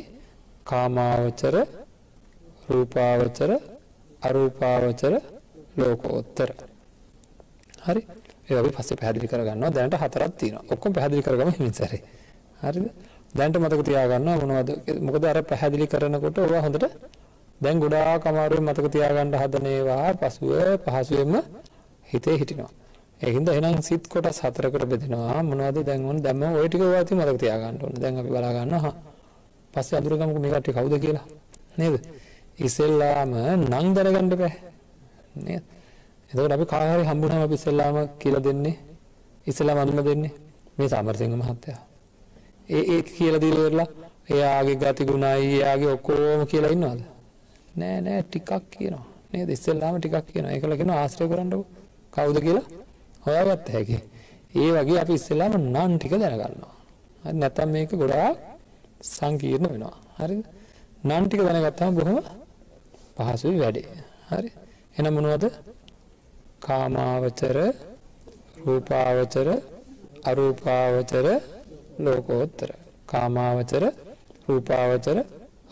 කාමාවචර, රූපාවචර, අරූපාවචර, ලෝකෝත්තර. හරි? ඒ අපි පස්සේ පැහැදිලි කරගන්නවා. දැනට හතරක් තියෙනවා. ඔක්කොම පැහැදිලි කරගමු හිමින් සැරේ. හරිද? දැනට මතක තියාගන්නවා මොනවද? මොකද අර පැහැදිලි කරනකොට ඔවා හොඳට දැන් ගොඩාක් අමාරුවෙන් මතක තියාගන්න හදන ඒවා පසුව පහසුවෙන්ම හිතේ හිටිනවා. ඒ හින්දා එහෙනම් සිත් කොටස් හතරකට බෙදෙනවා. මොනවද දැන් ඕන දැම්ම ওই ටික ඔයා ඉතින් මතක තියාගන්න ඕනේ. දැන් අපි බලා ගන්නවා. පස්සේ අඳුරගමුකෝ මේ කට්ටිය කවුද කියලා. නේද? ඉස්සෙල්ලාම නම් දැනගන්න බෑ. නේද? එතකොට අපි කාය හරි හම්බුනම අපි ඉස්සෙල්ලාම කියලා දෙන්නේ ඉස්සෙල්ලාම අඳුන දෙන්නේ මේ සමරසිංහ මහත්තයා. ඒ ඒ කියලා දීලා ඉවරලා එයාගේ ගති ගුණයි එයාගේ ඔක්කොම කියලා ඉන්නවද? නෑ නෑ ටිකක් කියනවා. නේද? ඉස්සෙල්ලාම ටිකක් කියනවා. ඒකල කියනවා ආශ්‍රය කරන්නකො. කවුද කියලා හොයාගත්ත හැකි. ඒ වගේ අපි ඉස්සෙල්ලාම නම් ටික දැනගන්නවා. හරි නැත්නම් මේක ගොඩාක් සංකීර්ණ වෙනවා. හරිද? නම් ටික දැනගත්තාම බොහොම පහසුයි වැඩේ. හරි? එහෙනම් මොනවද? කාමාවචර රූපාවචර අරූපාවචර ලෝකෝත්තර. කාමාවචර රූපාවචර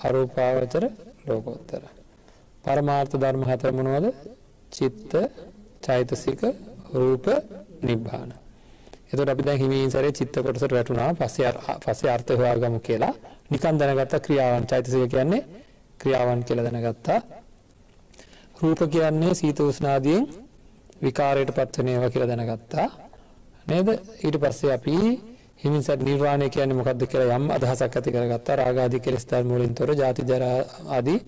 අරූපාවචර ලෝකෝත්තර. පරමාර්ථ ධර්ම හතර මොනවද? චිත්ත චෛතසික රූප නිබ්බාන. එතකොට අපි දැන් හිමින් සැරේ චිත්ත කොටසට වැටුණා. පස්සේ පස්සේ අර්ථය හොයාගමු කියලා. නිකන් දැනගත්ත ක්‍රියාවන්. චෛතසික කියන්නේ ක්‍රියාවන් කියලා දැනගත්තා. රූප කියන්නේ සීත උෂ්ණාදියෙන් විකාරයට පත්වන ඒවා කියලා දැනගත්තා. නේද? ඊට පස්සේ අපි හිමිසත් නිර්වාණය කියන්නේ මොකක්ද කියලා යම් අදහසක් ඇති කරගත්තා. රාග ආදී කෙලෙස් ධර්ම වලින් තොර ජාති ජරා ආදී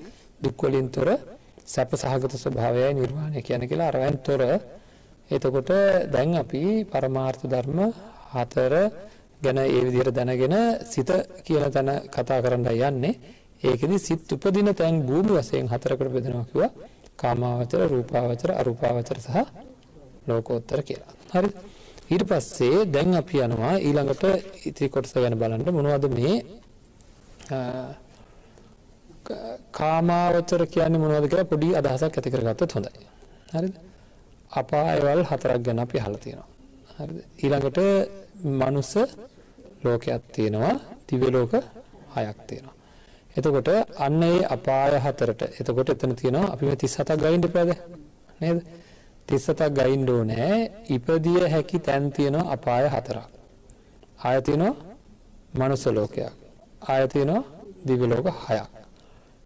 දුක් වලින් තොර සැප සහගත ස්වභාවයයි නිර්වාණය කියන්නේ කියලා අරවෙන් තොර. එතකොට දැන් අපි පරමාර්ථ ධර්ම හතර ගැන ඒ විදිහට දැනගෙන සිත කියන තැන කතා කරන්න යන්නේ. ඒකෙදි සිත් උපදින තැන් භූමි වශයෙන් හතරකට බෙදෙනවා කිව්වා. කාමාවචර රූපාවචර අරූපාවචර සහ ලෝකෝත්තර කියලා. හරි. ඊට පස්සේ දැන් අපි යනවා ඊළඟට ඉතිරි කොටස ගැන බලන්න මොනවද මේ කාමාවචර කියන්නේ මොනවද කියලා පොඩි අදහසක් ඇති කරගත්තොත් හොඳයි. හරිද? අපායවල් හතරක් ගැන අපි අහලා තියෙනවා. හරිද? ඊළඟට මනුස්ස ලෝකයක් තියෙනවා, දිව්‍ය ලෝක හයක් තියෙනවා. එතකොට අන්න ඒ අපාය හතරට. එතකොට එතන තියෙනවා අපි මේ 37ක් ගයින්න එපාද? නේද? 37ක් ගයින්න ඕනේ ඉපදිය හැකි තැන් තියෙනවා අපාය හතරක්. ආය තියෙනවා මනුස්ස ලෝකයක්. ආය තියෙනවා දිව්‍ය ලෝක හයක්.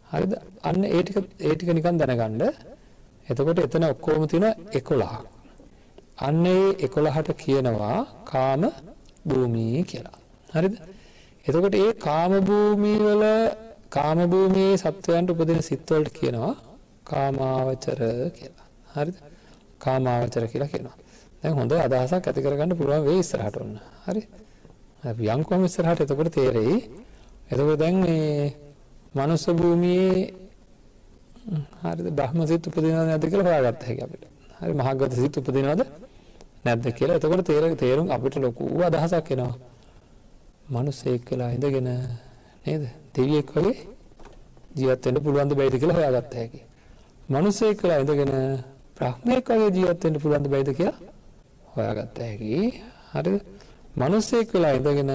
හරිද? අන්න ඒ ටික ඒ ටික නිකන් දැනගන්න. එතකොට එතන ඔක්කොම තියෙනවා 11ක් අන්න ඒ 11ට කියනවා කාම භූමි කියලා. හරිද? එතකොට ඒ කාම භූමිය වල කාම භූමියේ සත්වයන්ට උපදින සිත්වලට කියනවා කාමාවචර කියලා. හරිද? කාමාවචර කියලා කියනවා. දැන් හොඳ අදහසක් ඇති කරගන්න පුළුවන් වෙයි ඉස්සරහට ඔන්න. හරි? අපි යන්කොම ඉස්සරහට එතකොට තේරෙයි. එතකොට දැන් මේ මනුස්ස භූමියේ හරිද බ්‍රහ්ම සිත් උපදිනවද නැද්ද කියලා හොයාගත්ත හැකි අපිට. හරි මහගත සිත් උපදිනවද නැද්ද කියලා එතකොට තේර තේරුම් අපිට ලොකු අදහසක් එනවා මනුස්සයෙක් වෙලා ඉඳගෙන නේද දෙවියෙක් වගේ ජීවත් වෙන්න පුළුවන්ද බැයිද කියලා හොයාගත්ත හැකි. මනුස්සයෙක් වෙලා ඉඳගෙන බ්‍රහ්මයෙක් වගේ ජීවත් වෙන්න පුළුවන්ද බැයිද කියලා හොයාගත්ත හැකි. හරිද? මනුස්සයෙක් වෙලා ඉඳගෙන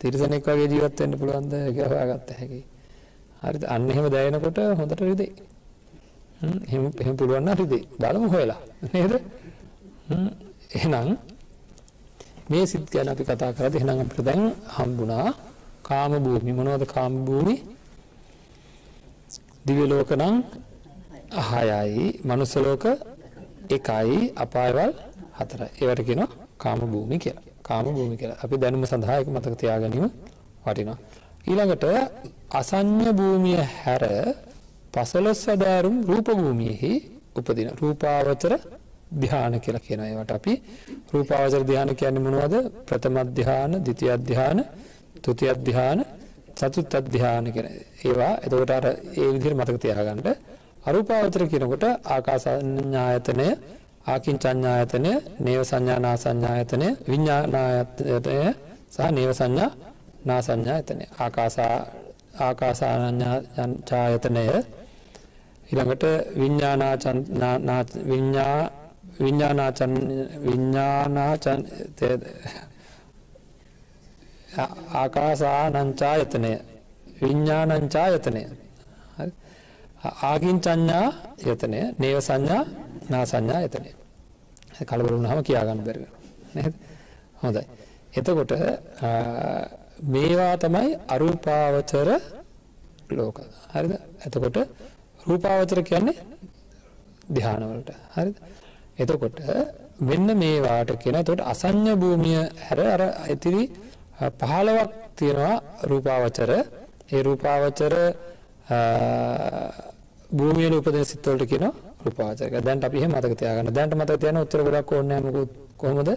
තිරිසනෙක් වගේ ජීවත් වෙන්න පුළුවන්ද කියලා හොයාගත්ත හැකි. හරිද? අන්න එහෙම දැනෙනකොට හොඳට රිදෙයි. හ්ම් එහෙම එහෙම පුළුවන් නම් රිදෙයි. බලමු හොයලා. නේද? හ්ම් එහෙනම් මේ සිත් ගැන අපි කතා කරද්දී එහෙනම් අපිට දැන් හම්බුණා කාම භූමි. මොනවද කාම භූමි? දිව්‍ය ලෝක නම් 6යි මනුස්ස ලෝක 1යි අපායවල 4යි ඒවට කියනවා කාම භූමි කියලා. කාම භූමි කියලා. අපි දැනුම සඳහා ඒක මතක තියාගැනීම. වටිනවා. ඊළඟට අසඤ්ඤ භූමිය හැර පසළොස් සදාරුම් රූප භූමියෙහි උපදින. රූපාවචර ධ්‍යාන කියලා කියන ඒවට අපි. රූපාවචර ධ්‍යාන කියන්නේ මොනවද? ප්‍රථම ධ්‍යාන, ද්විතිය ධ්‍යාන, තෘතිය ධ්‍යාන, චතුර්ථ ධ්‍යාන කියන ඒවා. එතකොට අර ඒ විදිහට මතක තියාගන්න. අරූපාවචර කියනකොට ආකාසඤ්ඤායතනය, ආකින්චඤ්ඤායතනය, නේව සංඥා නාසඤ්ඤායතනය, විඥානායතනය සහ නේව සංඥා නාසඤ්ඤායතනය. ආකාසා ආකාසානඤ්ඤායතනය ඊළඟට විඥානාචන් විඥා විඥානාචන් විඥානාචන් ආකාසානංචායතනය විඥානංචායතනය හරි? ආකින්චඤ්ඤා යතනය නේව සංඥා නා සංඥා යතනය කලබල වුණාම කියා ගන්න බැරි වෙනවා නේද? හොඳයි. එතකොට මේවා තමයි අරූපාවචර ලෝක. හරිද? එතකොට රූපාවචර කියන්නේ ධ්‍යාන වලට. හරිද? එතකොට මෙන්න මේවාට කියන එතකොට අසඤ්ඤ භූමිය හැර අර ඉතිරි 15ක් තියෙනවා රූපාවචර ඒ රූපාවචර භූමියේ උපදින සිත් වලට කියනවා රූපාවචර කියලා. දැන් අපි එහෙම මතක තියාගන්න. දැන්ට මතක තියාගන්න උත්තර ගොඩක් ඕනේ නැහැ මොකද කොහොමද?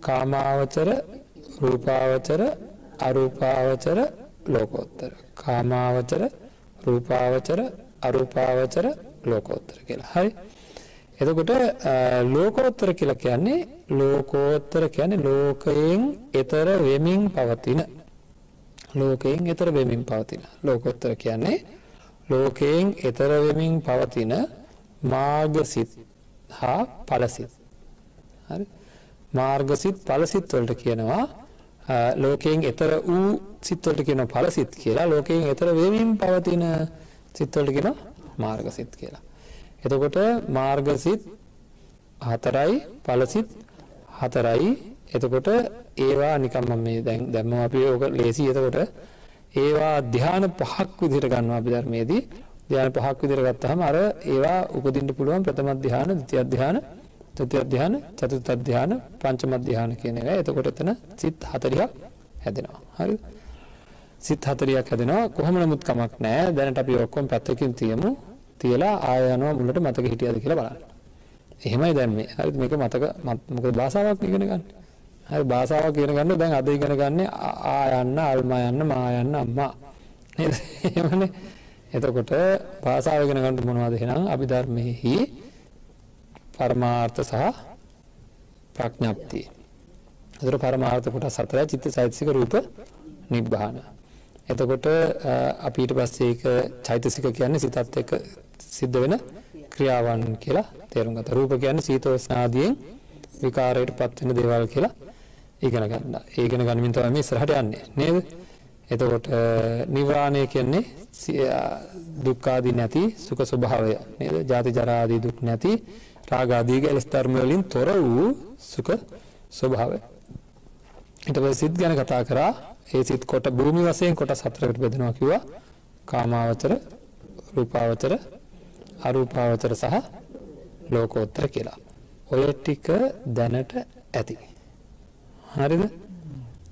කාමාවචර, රූපාවචර, අරූපාවචර, ලෝකෝත්තර. කාමාවචර, රූපාවචර, අරූපාවචර, ලෝකෝත්තර කියලා. හරි. එතකොට ලෝකෝත්තර කියලා කියන්නේ ලෝකෝත්තර කියන්නේ ලෝකයෙන් එතර වෙමින් පවතින. ලෝකයෙන් එතර වෙමින් පවතින. ලෝකෝත්තර කියන්නේ ලෝකයෙන් එතර වෙමින් පවතින මාර්ගසිත හා ඵලසිත හරි? මාර්ගසිත ඵලසිත වලට කියනවා ලෝකයෙන් එතර වූ සිත් වලට කියනවා ඵලසිත කියලා. ලෝකයෙන් එතර වෙමින් පවතින සිත් වලට කියනවා මාර්ගසිත කියලා. එතකොට මාර්ගසිත හතරයි ඵලසිත හතරයි එතකොට ඒවා නිකම් මම මේ දැන් දැම්ම අපි ඕක ලේසි එතකොට ඒවා ධ්‍යාන පහක් විදිහට ගන්නවා අපි ධර්මයේදී ධ්‍යාන පහක් විදිහට ගත්තාම අර ඒවා උපදින්න පුළුවන් ප්‍රථම ධ්‍යාන, ද්විතිය ධ්‍යාන, තෘතිය ධ්‍යාන, චතුර්ථ ධ්‍යාන, පංචම ධ්‍යාන කියන ඒවා. එතකොට එතන සිත් 40ක් හැදෙනවා. හරිද? සිත් 40ක් හැදෙනවා. කොහොම නමුත් කමක් නැහැ. දැනට අපි ඔක්කොම පැත්තකින් තියමු. තියලා ආය යනවා මුලට මතක හිටියද කියලා බලන්න. එහෙමයි දැන් මේ. හරිද? මේක මතක මොකද භාෂාවක් ඉගෙන ගන්න. හරි භාෂාවක් ඉගෙන ගන්න දැන් අද ඉගෙන ගන්නේ ආ යන්න, අල්මා යන්න, මා යන්න, අම්මා. නේද? එහෙමනේ. එතකොට භාෂාව ඉගෙන ගන්න මොනවද එහෙනම් අභිධර්මයේහි පරමාර්ථ සහ ප්‍රඥප්තිය. ඒතර පරමාර්ථ කොටස් හතරයි චිත්තචෛතසික රූප නිබ්බාන. එතකොට අපි ඊට පස්සේ ඒක චෛතසික කියන්නේ සිතත් එක්ක සිද්ධ වෙන ක්‍රියාවන් කියලා තේරුම් ගත්තා. රූප කියන්නේ සීතෝෂ්ණාදීන් විකාරයට පත් වෙන දේවල් කියලා ඉගෙන ගන්න. ඒ ඉගෙන ගනිමින් තමයි මේ ඉස්සරහට යන්නේ නේද? එතකොට නිවරාණය කියන්නේ දුක් ආදී නැති සුඛ ස්වභාවය නේද? ජාති ජරා ආදී දුක් නැති රාග ආදී කෙලස් ධර්ම වලින් තොර වූ සුඛ ස්වභාවය. ඊට පස්සේ සිත් ගැන කතා කරා. ඒ සිත් කොට භූමි වශයෙන් කොටස් හතරකට බෙදෙනවා කිව්වා. කාමාවචර, රූපාවචර, අරූපාවචර සහ ලෝකෝත්තර කියලා. ඔය ටික දැනට ඇති. හරිද?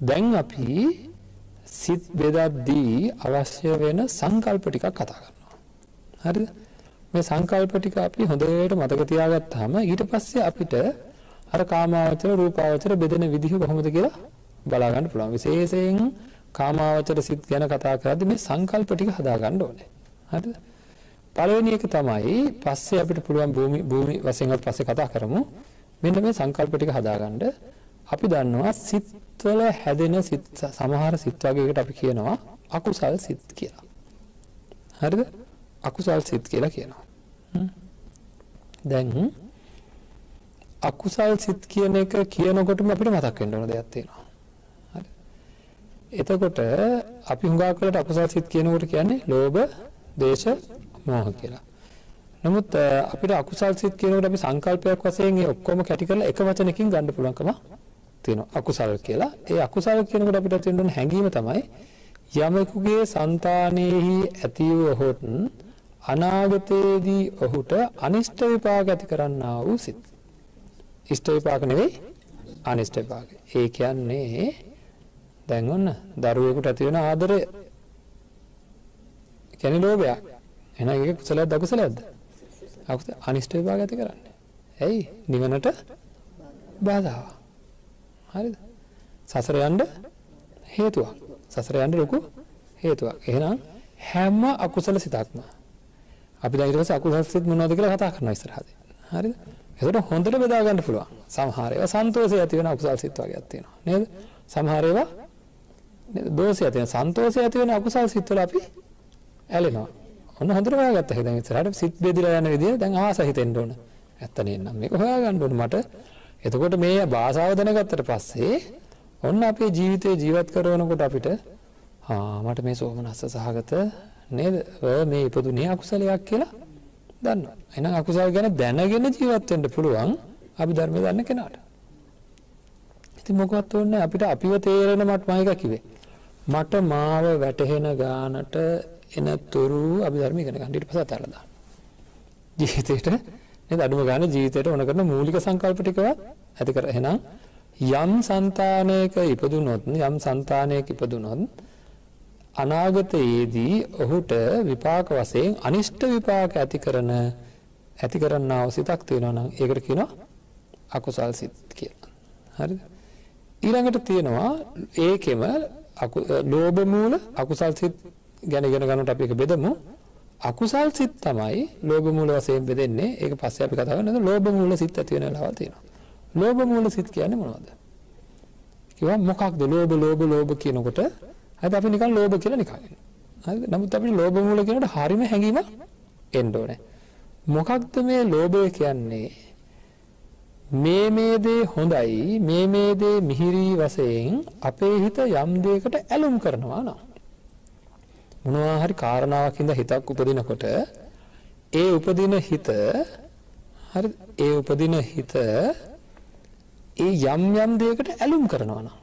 දැන් අපි සිත් බෙදද්දී අවශ්‍ය වෙන සංකල්ප ටිකක් කතා කරනවා. හරිද? මේ සංකල්ප ටික අපි හොඳට මතක තියාගත්තාම ඊට පස්සේ අපිට අර කාමාවචර රූපාවචර බෙදෙන විදිහ කොහොමද කියලා බලා ගන්න පුළුවන්. විශේෂයෙන් කාමාවචර සිත් ගැන කතා කරද්දී මේ සංකල්ප ටික හදා ගන්න ඕනේ. හරිද? පළවෙනි එක තමයි පස්සේ අපිට පුළුවන් භූමි භූමි වශයෙන් අපි පස්සේ කතා කරමු. මෙන්න මේ සංකල්ප ටික හදාගන්න අපි දන්නවා සිත්වල හැදෙන සිත් සමහර සිත් වගේකට අපි කියනවා අකුසල් සිත් කියලා. හරිද? අකුසල් සිත් කියලා කියනවා. දැන් අකුසල් සිත් කියන එක කියනකොටම අපිට මතක් වෙන්න ඕන දෙයක් තියෙනවා. හරි. එතකොට අපි හුඟා කළට අකුසල් සිත් කියනකොට කියන්නේ ලෝභ, දේශ, මෝහ කියලා. නමුත් අපිට අකුසල් සිත් කියනකොට අපි සංකල්පයක් වශයෙන් ඒ ඔක්කොම කැටි කරලා එක වචනකින් ගන්න පුළුවන්කම තියෙනවා. අකුසල් කියලා. ඒ අකුසල් කියනකොට අපිට තියෙන හැඟීම තමයි යමෙකුගේ సంతානෙහි ඇති වූ අනාගතයේදී ඔහුට අනිෂ්ට විපාක ඇති කරන්නා වූ සිත්. ඉෂ්ට විපාක නෙවෙයි අනිෂ්ට විපාක. ඒ කියන්නේ දැන් ඔන්න දරුවෙකුට ඇති වෙන ආදරය කියන්නේ ලෝභයක්. එහෙනම් ඒක කුසලයක්ද අකුසලයක්ද? අකුසල අනිෂ්ට විපාක ඇති කරන්නේ. ඇයි? නිවනට බාධාවක්. හරිද? සසර යන්න හේතුවක්. සසර යන්න ලොකු හේතුවක්. එහෙනම් හැම අකුසල සිතක්ම අපි දැන් ඊට පස්සේ අකුසල සිත් මොනවද කියලා කතා කරනවා ඉස්සරහදී. හරිද? එතකොට හොඳට බෙදා ගන්න පුළුවන්. සමහර ඒවා සන්තෝෂය ඇති වෙන අකුසල් සිත් වගේක් තියෙනවා. නේද? සමහර ඒවා නේද? දෝෂය ඇති වෙන සන්තෝෂය ඇති වෙන අකුසල් සිත් වල අපි ඇලෙනවා. ඔන්න හොඳට හොයාගත්තා. දැන් ඉස්සරහට සිත් බෙදලා යන විදිය දැන් ආස හිතෙන්න ඕන. ඇත්ත නේනම් මේක හොයාගන්න ඕන මට. එතකොට මේ භාෂාව දැනගත්තට පස්සේ ඔන්න අපේ ජීවිතේ ජීවත් කරනකොට අපිට ආ මට මේ සෝමනස්ස සහගත නේද? මේ ඉපදුනේ අකුසලයක් කියලා දන්නවා. එහෙනම් අකුසල ගැන දැනගෙන ජීවත් වෙන්න පුළුවන් අපි ධර්මය දන්න කෙනාට. ඉතින් මොකවත් ඕනේ අපිට අපිව තේරෙන මට්ටම එක කිව්වේ. මට මාව වැටහෙන ගානට එනතුරු අභිධර්ම ඉගෙන ගන්න. ඊට පස්සේ අතහැරලා දාන්න. ජීවිතේට නේද අඩුම ගන්න ජීවිතේට ඕන කරන මූලික සංකල්ප ටිකවත් ඇති කර. එහෙනම් යම් సంతානයක ඉපදුනොත් යම් సంతානයක ඉපදුනොත් අනාගතයේදී ඔහුට විපාක වශයෙන් අනිෂ්ට විපාක ඇති කරන ඇති කරන්නා වූ සිතක් තියෙනවා නම් ඒකට කියනවා අකුසල් සිත් කියලා. හරිද? ඊළඟට තියෙනවා ඒකෙම ලෝභ මූල අකුසල් සිත් ගැන ඉගෙන ගන්නට අපි ඒක බෙදමු. අකුසල් සිත් තමයි ලෝභ මූල වශයෙන් බෙදෙන්නේ. ඒක පස්සේ අපි කතා කරනවා. ලෝභ මූල සිත් ඇති වෙන ලවල් තියෙනවා. ලෝභ මූල සිත් කියන්නේ මොනවද? කිව්වා මොකක්ද ලෝභ ලෝභ ලෝභ කියනකොට හරිද අපි නිකන් ලෝභ කියලා නිකන් හරිද නමුත් අපිට ලෝභ මූල කියනකොට හරිම හැඟීමක් එන්න ඕනේ මොකක්ද මේ ලෝභය කියන්නේ මේ මේ දේ හොඳයි මේ මේ දේ මිහිරි වශයෙන් අපේ හිත යම් දෙයකට ඇලුම් කරනවා නම් මොනවා හරි කාරණාවකින්ද හිතක් උපදිනකොට ඒ උපදින හිත හරි ඒ උපදින හිත ඒ යම් යම් දෙයකට ඇලුම් කරනවා නම්.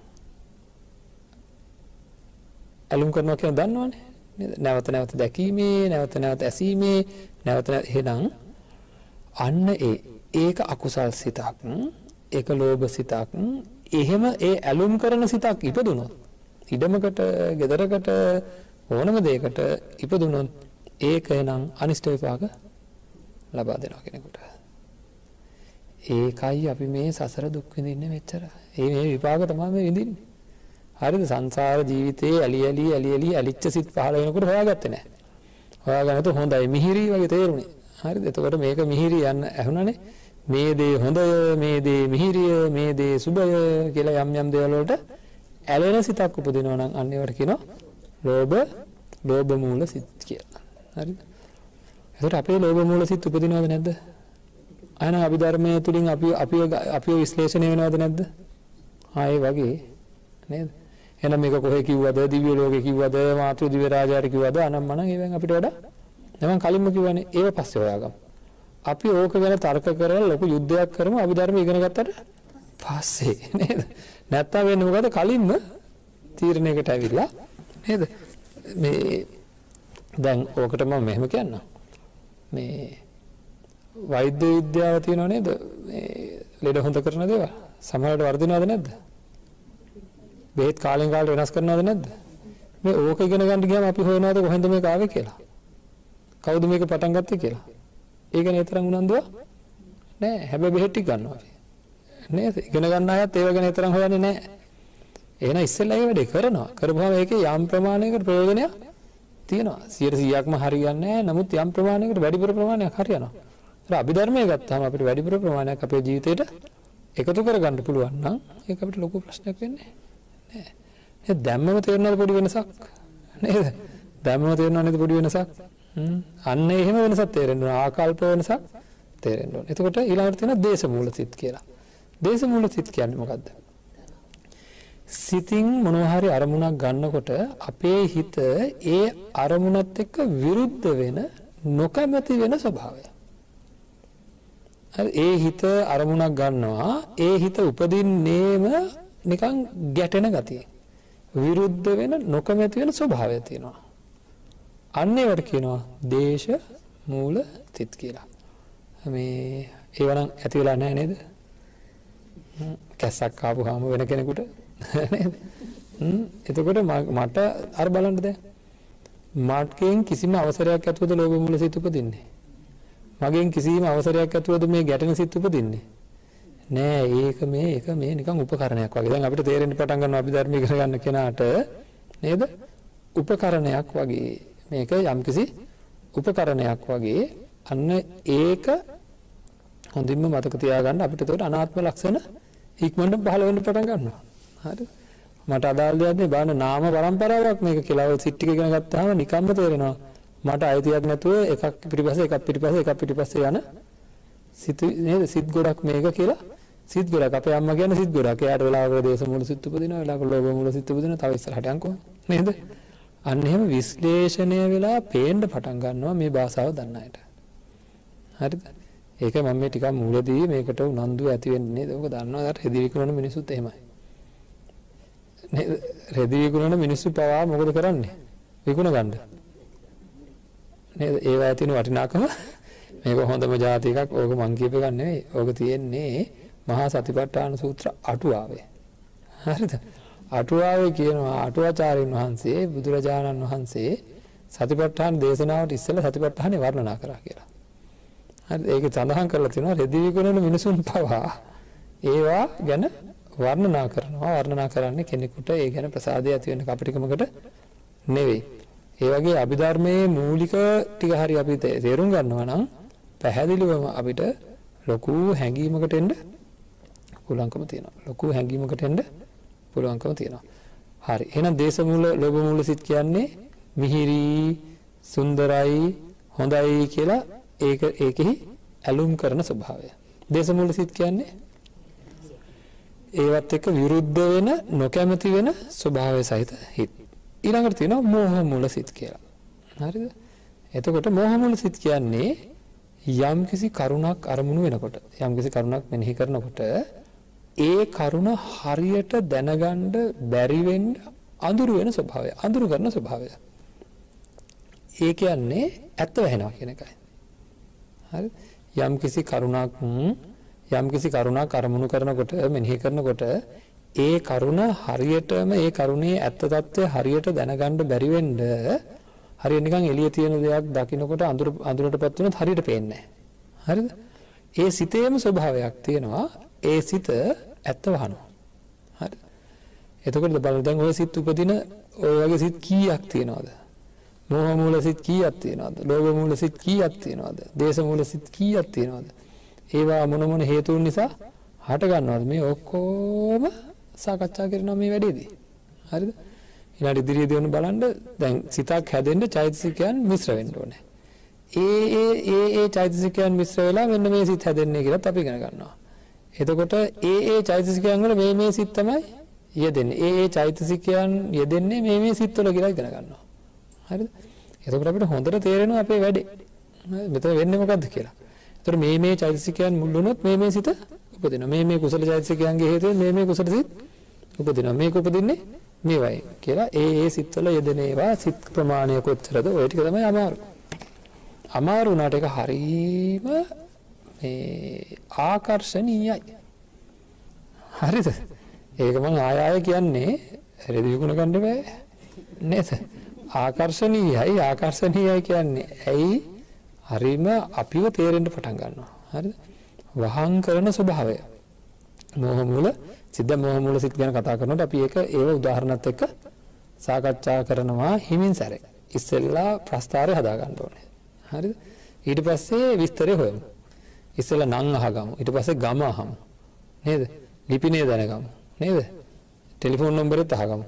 ඇලුම් කරනවා කියන දන්නවනේ. නේද? නැවත නැවත දැකීමේ නැවත නැවත ඇසීමේ නැවත එහෙනම් අන්න ඒ ඒක අකුසල් සිතක් ඒක ලෝභ සිතක් එහෙම ඒ ඇලුම් කරන සිතක් ඉපදුනොත් ඉඩමකට ගෙදරකට ඕනම දෙයකට ඉපදුනොත් ඒක එනම් අනිෂ්ට විපාක ලබා දෙනවා කෙනෙකුට ඒකයි අපි මේ සසර දුක් විඳින්නේ මෙච්චර. ඒ මේ විපාක තමයි මේ විඳින්නේ. හරිද? සංසාර ජීවිතේ ඇලි ඇලි ඇලි ඇලි ඇලිච්ච සිත් පහළ වෙනකොට හොයාගත්තේ නැහැ. හොයාගන්නත් හොඳයි මිහිරි වගේ තේරුණේ. හරිද? එතකොට මේක මිහිරි යන්න ඇහුණානේ. මේ දේ හොඳය, මේ දේ මිහිරිය, මේ දේ සුබය කියලා යම් යම් දේවල් වලට ඇලෙන සිතක් උපදිනවා නම් අන්න ඒවට කියනවා ලෝභ ලෝභ මූල සිත් කියලා. හරිද? එතකොට අපේ ලෝභ මූල සිත් උපදිනවද නැද්ද? අයන අභිධර්මය තුළින් අපි අපි අපිව විශ්ලේෂණය වෙනවද නැද්ද? ආයේ වගේ නේද? එහෙනම් මේක කොහේ කිව්වද? දිව්‍ය ලෝකේ කිව්වද? මාතෘ දිව්‍ය රාජාට කිව්වද? අනම්මනම් ඒවෙන් අපිට වඩා දැන් කලින්ම කිව්වනේ ඒව පස්සේ හොයාගමු. අපි ඕක ගැන තර්ක කරලා ලොකු යුද්ධයක් කරමු අභිධර්ම ඉගෙන ගත්තට පස්සේ නේද? නැත්තම් වෙන්නේ මොකද? කලින්ම තීරණයකට ඇවිල්ලා නේද? මේ දැන් ඕකට මම මෙහෙම කියන්නම්. මේ වෛද්‍ය විද්‍යාව තියෙනව නේද? මේ ලෙඩ හොඳ කරන දේවල්. සමහරවිට වර්ධිනවද නැද්ද? බෙහෙත් කාලෙන් කාලට වෙනස් කරනවද නැද්ද? මේ ඕක ඉගෙන ගන්න ගියාම අපි හොයනවාද කොහෙන්ද මේක ආවේ කියලා. කවුද මේක පටන් ගත්තේ කියලා. ඒක නේතරම් උනන්දුව නෑ. හැබැයි බෙහෙත් ටික ගන්නවා අපි. නේද? ඉගෙන ගන්න අයත් ඒව ගැන නේතරම් හොයන්නේ නෑ. එහෙනම් ඉස්සෙල්ලා ඒ වැඩේ කරනවා. කරපුවාම ඒකේ යම් ප්‍රමාණයකට ප්‍රයෝජනයක් තියෙනවා. 100%ක්ම හරියන්නේ නැහැ. නමුත් යම් ප්‍රමාණයකට වැඩිපුර ප්‍රමාණයක් හරියනවා. ඒත් අභිධර්මයේ ගත්තාම අපිට වැඩිපුර ප්‍රමාණයක් අපේ ජීවිතේට එකතු කරගන්න පුළුවන් නම් ඒක අපිට ලොකු ප්‍රශ්නයක් වෙන්නේ නැහැ. නේද? දැම්මම තේරෙනවද පොඩි වෙනසක්? නේද? දැම්මම තේරෙනව නේද පොඩි වෙනසක්? හ්ම්. අන්න එහෙම වෙනසක් තේරෙන්න ඕන. ආකල්ප වෙනසක් තේරෙන්න ඕන. එතකොට ඊළඟට තියෙනවා දේශ මූල සිත් කියලා. දේශ මූල සිත් කියන්නේ මොකද්ද? සිතින් මොනවා හරි අරමුණක් ගන්නකොට අපේ හිත ඒ අරමුණත් එක්ක විරුද්ධ වෙන නොකමැති වෙන ස්වභාවය. හරි ඒ හිත අරමුණක් ගන්නවා ඒ හිත උපදින්නේම නිකන් ගැටෙන ගතිය. විරුද්ධ වෙන නොකමැති වෙන ස්වභාවය තියෙනවා. අන්න ඒවට කියනවා දේශ මූල සිත් කියලා. මේ ඒවනම් ඇති වෙලා නැහැ නේද? හ්ම්, කැස්සක් ආපුවාම වෙන කෙනෙකුට නේද? හ්ම්, එතකොට ම- මට අර බලන්න දැන් මට්කෙන් කිසිම අවසරයක් ඇතුවද ලෝභ මූල සිත් උපදින්නේ? මගෙන් කිසිම අවසරයක් ඇතුවද මේ ගැටෙන සිත් උපදින්නේ? නෑ ඒක මේ ඒක මේ නිකන් උපකරණයක් වගේ. දැන් අපිට තේරෙන්න පටන් ගන්නවා අපි ධර්ම ඉගෙන ගන්න කෙනාට නේද? උපකරණයක් වගේ. මේක යම්කිසි උපකරණයක් වගේ. අන්න ඒක හොඳින්ම මතක තියාගන්න අපිට එතකොට අනාත්ම ලක්ෂණ ඉක්මනට පහළ වෙන්න පටන් ගන්නවා. හරිද? මට අදාළ දෙයක් නේ බලන්න නාම પરම්පරාවක් මේක කියලා ඔය සිත් ටික ඉගෙන ගත්තාම නිකම්ම තේරෙනවා. මට අයිතියක් නැතුව එකක් පිටිපස්සේ එකක් පිටිපස්සේ එකක් පිටිපස්සේ යන සිත නේද සිත් ගොඩක් මේක කියලා සිත් ගොඩක් අපේ අම්මා කියන්නේ සිත් ගොඩක්. එයාට වෙලාවකට දේශ මූල සිත් උපදිනවා වෙලාවකට ලෝභ මූල සිත් උපදිනවා තව ඉස්සරහට යන්කෝ නේද? අන්න එහෙම විශ්ලේෂණය වෙලා පේන්න පටන් ගන්නවා මේ භාෂාව දන්න අයට. හරිද? ඒක මම මේ ටිකක් මූලදී මේකට උනන්දු ඇති වෙන්නේ නේද? ඔක දන්නවා අර රෙදි විකුණන මිනිස්සුත් එහෙමයි. නේද? රෙදි විකුණන මිනිස්සු පවා මොකද කරන්නේ? විකුණ ගන්න. නේද? ඒවා තියෙන වටිනාකම මේක හොඳම જાති එකක්. ඕක මං කියප එකක් නෙවෙයි. ඕක තියෙන්නේ මහා සතිපට්ඨාන සූත්‍ර අටුවාවේ. හරිද? අටුවාවේ කියනවා අටුවාචාර්යින් වහන්සේ බුදුරජාණන් වහන්සේ සතිපට්ඨාන දේශනාවට ඉස්සෙල්ලා සතිපට්ඨානේ වර්ණනා කරා කියලා. හරි ඒක සඳහන් කරලා තියෙනවා රෙදි විකුණන මිනිසුන් පවා ඒවා ගැන වර්ණනා කරනවා වර්ණනා කරන්නේ කෙනෙකුට ඒ ගැන ප්‍රසාදය ඇති වෙන කපටිකමකට නෙවෙයි. ඒ වගේ අභිධර්මයේ මූලික ටික හරි අපි තේ- තේරුම් ගන්නවා නම් පැහැදිලිවම අපිට ලොකු හැඟීමකට එන්න පුළුවන්කම තියෙනවා. ලොකු හැඟීමකට එන්න පුළුවන්කම තියෙනවා. හරි. එහෙනම් දේශ මූල ලෝභ මූල සිත් කියන්නේ මිහිරි, සුන්දරයි, හොඳයි කියලා ඒක ඒකෙහි ඇලුම් කරන ස්වභාවය. දේශ මූල සිත් කියන්නේ ඒවත් එක්ක විරුද්ධ වෙන නොකැමති වෙන ස්වභාවය සහිත හිත්. ඊළඟට තියෙනවා මෝහ මූල සිත් කියලා. හරිද? එතකොට මෝහ මූල සිත් කියන්නේ යම්කිසි කරුණක් අරමුණු වෙනකොට යම්කිසි කරුණක් මෙනෙහි කරනකොට ඒ කරුණ හරියට දැනගන්න බැරි වෙන්න අඳුරු වෙන ස්වභාවය අඳුරු කරන ස්වභාවය. ඒ කියන්නේ ඇත්ත වැහෙනවා කියන එකයි. හරි යම්කිසි කරුණක් යම්කිසි කරුණක් අරමුණු කරනකොට මෙනෙහි කරනකොට ඒ කරුණ හරියටම ඒ කරුණේ ඇත්ත తත්වය හරියට දැනගන්න බැරි වෙන්න හරිය නිකන් එළියේ තියෙන දෙයක් දකින්නකොට අඳුර අඳුරටපත් වුණත් හරියට පේන්නේ නැහැ. හරිද? ඒ සිතේම ස්වභාවයක් තියෙනවා. ඒ සිත ඇත්ත වහනවා. හරි. එතකොට බලන්න දැන් ওই සිත් උපදින ওই වගේ සිත් කීයක් තියෙනවද? මෝහ මූල සිත් කීයක් තියෙනවද? ලෝභ මූල සිත් කීයක් තියෙනවද? දේශ මූල සිත් කීයක් තියෙනවද? ඒවා මොන මොන හේතුන් නිසා හට ගන්නවද? මේ ඔක්කොම සාකච්ඡා කරනවා මේ වැඩේදී. හරිද? ඊළඟ ඉදිරියේදී වුණ බලන්න දැන් සිතක් හැදෙන්න චෛතසිකයන් මිශ්‍ර වෙන්න ඕනේ. ඒ ඒ ඒ ඒ චෛතසිකයන් මිශ්‍ර වෙලා මෙන්න මේ සිත් හැදෙන්නේ කියලාත් අපි ඉගෙන ගන්නවා. එතකොට ඒ ඒ චෛතසිකයන් වල මේ මේ සිත් තමයි යෙදෙන්නේ. ඒ ඒ චෛතසිකයන් යෙදෙන්නේ මේ මේ සිත් වල කියලා ඉගෙන ගන්නවා. හරිද? එතකොට අපිට හොඳට තේරෙනවා අපේ වැඩේ. හරිද? මෙතන වෙන්නේ මොකද්ද කියලා. එතකොට මේ මේ චෛතසිකයන් මුල් වුණොත් මේ මේ සිත උපදිනවා. මේ මේ කුසල චෛතසිකයන්ගේ හේතුවෙන් මේ මේ කුසල සිත් උපදිනවා. මේක උපදින්නේ මේවයි කියලා ඒ ඒ සිත්වල යෙදෙන ඒවා සිත් ප්‍රමාණය කොච්චරද ඔය ටික තමයි අමාරු. අමාරු වුණාට ඒක හරීම මේ ආකර්ශනීයයි. හරිද? ඒක මම ආය ආය කියන්නේ රෙදි විකුණ ගන්න බෑ නේද? ආකර්ශනීයයි ආකර්ශනීයයි කියන්නේ ඇයි හරීම අපිව තේරෙන්න පටන් ගන්නවා. හරිද? වහං කරන ස්වභාවය. මෝහ මූල සිද්ධ මෝහ මූල සිත් ගැන කතා කරනකොට අපි ඒක ඒව උදාහරණත් එක්ක සාකච්ඡා කරනවා හිමින් සැරේ. ඉස්සෙල්ලා ප්‍රස්ථාරය හදාගන්න ඕනේ. හරිද? ඊට පස්සේ විස්තරය හොයමු. ඉස්සෙල්ලා නම් අහගමු. ඊට පස්සේ ගම අහමු. නේද? ලිපිනේ දැනගමු. නේද? ටෙලිෆෝන් නම්බරෙත් අහගමු.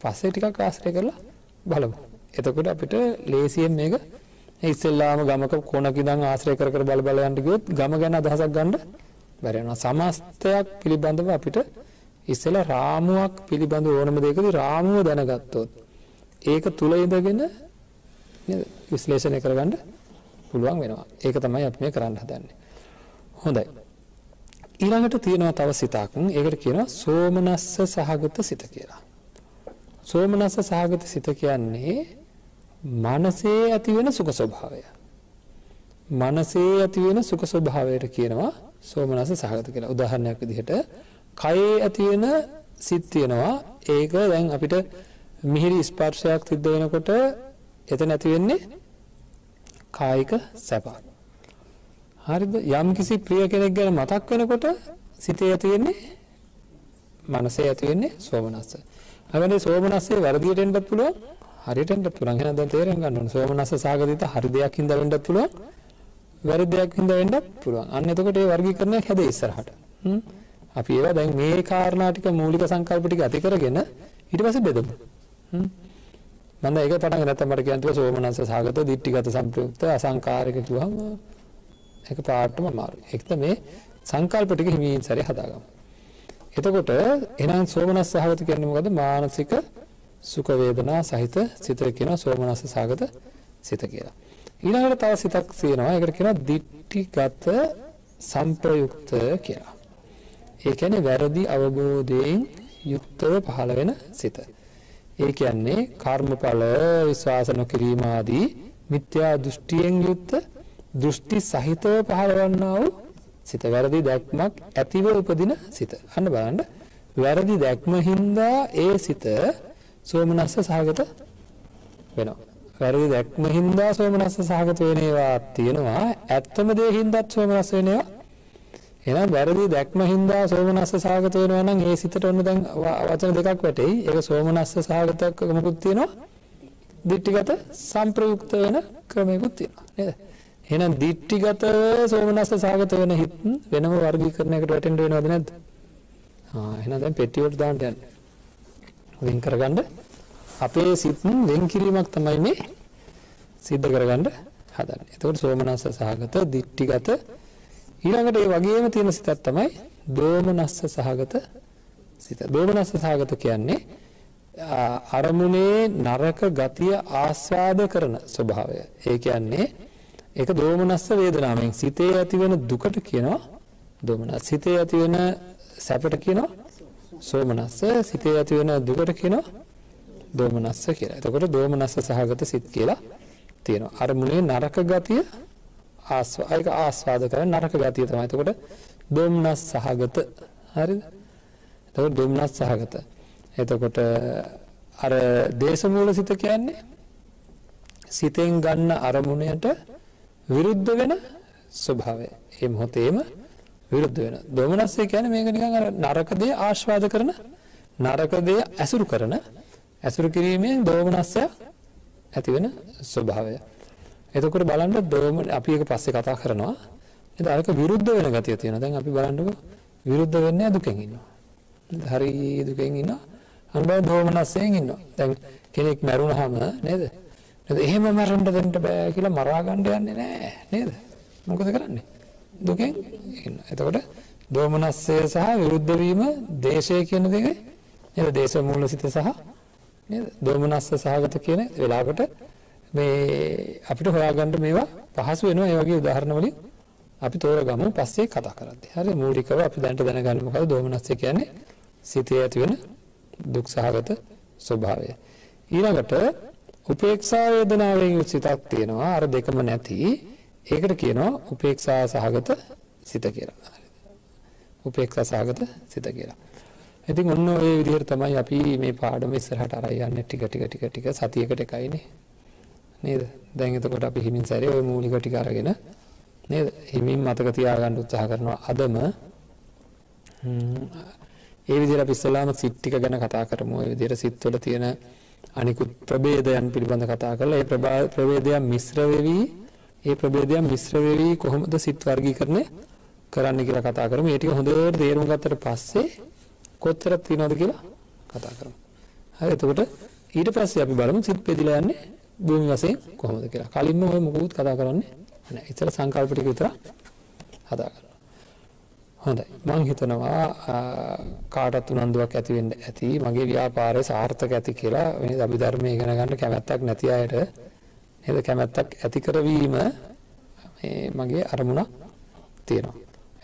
පස්සේ ටිකක් ආශ්‍රය කරලා බලමු. එතකොට අපිට ලේසියෙන් මේක ඉස්සෙල්ලාම ගමක කොනක ඉඳන් ආශ්‍රය කර කර බල බල යන්න ගියොත් ගම ගැන අදහසක් ගන්න බැරි වෙනවා. සමස්තයක් පිළිබඳව අපිට ඉස්සෙල්ලා රාමුවක් පිළිබඳ ඕනම දෙයකදී රාමුව දැනගත්තොත් ඒක තුල ඉඳගෙන නේද විශ්ලේෂණය කරගන්න පුළුවන් වෙනවා. ඒක තමයි අපි මේ කරන්න හදන්නේ. හොඳයි. ඊළඟට තියෙනවා තව සිතක්. ඒකට කියනවා සෝමනස්ස සහගත සිත කියලා. සෝමනස්ස සහගත සිත කියන්නේ මනසේ ඇති වෙන සුඛ ස්වභාවය. මනසේ ඇති වෙන සුඛ ස්වභාවයට කියනවා සෝමනස්ස සහගත කියලා. උදාහරණයක් විදිහට කයේ ඇති වෙන සිත් තියෙනවා. ඒක දැන් අපිට මිහිරි ස්පර්ශයක් සිද්ධ වෙනකොට එතන ඇති වෙන්නේ කායික සැපක්. හරිද? යම් කිසි ප්‍රිය කෙනෙක් ගැන මතක් වෙනකොට සිතේ ඇති වෙන්නේ මනසේ ඇති වෙන්නේ සෝමනස්ස. අගනේ සෝමනස්සේ වැරදියට එන්නත් පුළුවන් හරියට එන්නත් පුළුවන්. එහෙනම් දැන් තේරුම් ගන්න ඕනේ සෝමනස්ස සාගතිත හරි දෙයක් හින්දා වෙන්නත් පුළුවන්. වැරදි දෙයක් හින්දා වෙන්නත් පුළුවන්. අන්න එතකොට ඒ වර්ගීකරණයක් හැදේ ඉස්සරහට. හ්ම්. අපි ඒවා දැන් මේ කාරණා ටික මූලික සංකල්ප ටික ඇති කරගෙන ඊට පස්සේ බෙදමු. හ්ම්. මම ඒක පටන් ගත්තා මට කියන්නවා සෝමනස්ස සාගත දිට්ඨිගත සම්ප්‍රයුක්ත අසංකාරික කිව්වම ඒක පාටම අමාරුයි. ඒක මේ සංකල්ප ටික හිමින් සැරේ හදාගමු. එතකොට එහෙනම් සෝමනස්ස සහගත කියන්නේ මොකද්ද? මානසික සුඛ වේදනා සහිත සිත කියනවා සෝමනස්ස සහගත සිත කියලා. ඊළඟට තව සිතක් තියෙනවා. ඒකට කියනවා දිට්ඨිගත සම්ප්‍රයුක්ත කියලා. ඒ කියන්නේ වැරදි අවබෝධයෙන් යුක්තව පහළ වෙන සිත. ඒ කියන්නේ කර්මඵල විශ්වාස නොකිරීම ආදී මිත්‍යා දෘෂ්ටියෙන් යුක්ත දෘෂ්ටි සහිතව පහළ වන්නා වූ සිත වැරදි දැක්මක් ඇතිව උපදින සිත. අන්න බලන්න වැරදි දැක්ම හින්දා ඒ සිත සෝමනස්ස සහගත වෙනවා. වැරදි දැක්ම හින්දා සෝමනස්ස සහගත වෙන ඒවා තියෙනවා. ඇත්තම දේ හින්දාත් සෝමනස්ස වෙනවා. එහෙනම් වැරදි දැක්ම හින්දා සෝමනස්ස සහගත වෙනවා නම් ඒ සිතට ඔන්න දැන් වචන දෙකක් වැටෙයි. ඒක සෝමනස්ස සහගතක මොකුත් තියෙනවා. දිට්ඨිගත සම්ප්‍රයුක්ත වෙන ක්‍රමයකුත් තියෙනවා. නේද? එහෙනම් දිට්ඨිගත සෝමනස්ස සහගත වෙන හිත් වෙනම වර්ගීකරණයකට වැටෙන්න වෙනවද නැද්ද? ආ එහෙනම් දැන් පෙට්ටියට දාන්න යන්න. වෙන් කරගන්න අපේ සිත් වෙන් කිරීමක් තමයි මේ සිද්ධ කරගන්න හදන්නේ. එතකොට සෝමනස්ස සහගත දිට්ඨිගත ඊළඟට ඒ වගේම තියෙන සිතක් තමයි දෝමනස්ස සහගත සිත. දෝමනස්ස සහගත කියන්නේ අරමුණේ නරක ගතිය ආස්වාද කරන ස්වභාවය. ඒ කියන්නේ ඒක දෝමනස්ස වේදනාවෙන් සිතේ ඇතිවෙන දුකට කියනවා දෝමනස්. සිතේ ඇතිවෙන සැපට කියනවා සෝමනස්ස. සිතේ ඇතිවෙන දුකට කියනවා දෝමනස්ස කියලා. එතකොට දෝමනස්ස සහගත සිත් කියලා තියෙනවා. අරමුණේ නරක ගතිය ආස්වායක ආස්වාද කරන නරක ගතිය තමයි. එතකොට දෝමනස් සහගත හරිද? එතකොට දෝමනස් සහගත. එතකොට අර දේශමූල සිත කියන්නේ සිතෙන් ගන්න අරමුණයට විරුද්ධ වෙන ස්වභාවය. ඒ මොහොතේම විරුද්ධ වෙන. දෝමනස්සේ කියන්නේ මේක නිකන් අර නරක දේ ආස්වාද කරන නරක දේ ඇසුරු කරන ඇසුරු කිරීමෙන් දෝමනස්සය ඇති වෙන ස්වභාවය. එතකොට බලන්න දෝම අපි එක පස්සේ කතා කරනවා. නේද? අරක විරුද්ධ වෙන ගතිය තියෙනවා. දැන් අපි බලන්නකෝ විරුද්ධ වෙන්නේ දුකෙන් ඉන්නවා. හරි දුකෙන් ඉන්නවා. අනුබව දෝමනස්සයෙන් ඉන්නවා. දැන් කෙනෙක් මැරුණාම නේද? නේද? එහෙම මැරෙන්න දෙන්න බෑ කියලා මරා ගන්න යන්නේ නෑ නේද? මොකද කරන්නේ? දුකෙන් ඉන්නවා. එතකොට දෝමනස්සය සහ විරුද්ධ වීම දේශය කියන දෙක නේද? දේශ මූල සිත සහ නේද? දෝමනස්ස සහගත කියන වෙලාවකට මේ අපිට හොයාගන්න මේවා පහසු වෙනවා ඒ වගේ උදාහරණ වලින් අපි තෝරගමු පස්සේ කතා කරද්දී. හරි මූලිකව අපි දැනට දැනගන්න මොකද දෝමනස්සය කියන්නේ සිතේ ඇති වෙන දුක් සහගත ස්වභාවය. ඊළඟට උපේක්ෂා වේදනාවෙන් යුත් සිතක් තියෙනවා අර දෙකම නැති. ඒකට කියනවා උපේක්ෂා සහගත සිත කියලා. උපේක්ෂා සහගත සිත කියලා. ඉතින් ඔන්න ඔය විදිහට තමයි අපි මේ පාඩම ඉස්සරහට අරන් යන්නේ ටික ටික ටික ටික සතියකට එකයිනේ. නේද? දැන් එතකොට අපි හිමින් සැරේ ওই මූලික ටික අරගෙන නේද? හිමින් මතක තියාගන්න උත්සාහ කරනවා අදම ඒ විදිහට අපි ඉස්සලාම සිත් ටික ගැන කතා කරමු. ඒ විදිහට සිත් වල තියෙන අනිකුත් ප්‍රභේදයන් පිළිබඳ කතා කරලා ඒ ප්‍රභා- ප්‍රභේදයන් මිශ්‍ර වෙවි ඒ ප්‍රභේදයන් මිශ්‍ර වෙවි කොහොමද සිත් වර්ගීකරණය කරන්න කියලා කතා කරමු. ඒ ටික හොඳට තේරුම් ගත්තට පස්සේ කොච්චර තියනවද කියලා කතා කරමු. හරි එතකොට ඊට පස්සේ අපි බලමු සිත් බෙදලා යන්නේ භූමි වශයෙන් කොහොමද කියලා. කලින්ම ඔය මොකුත් කතා කරන්නේ නැහැ. ඉතල සංකල්ප ටික විතර කතා කරනවා. හොඳයි. මම හිතනවා අ, කාටත් උනන්දුවක් ඇති වෙන්න ඇති. මගේ ව්‍යාපාරය සාර්ථක ඇති කියලා මේ අභිධර්මයේ ඉගෙන ගන්න කැමැත්තක් නැති අයට නේද කැමැත්තක් ඇති කරවීම මේ මගේ අරමුණක් තියෙනවා.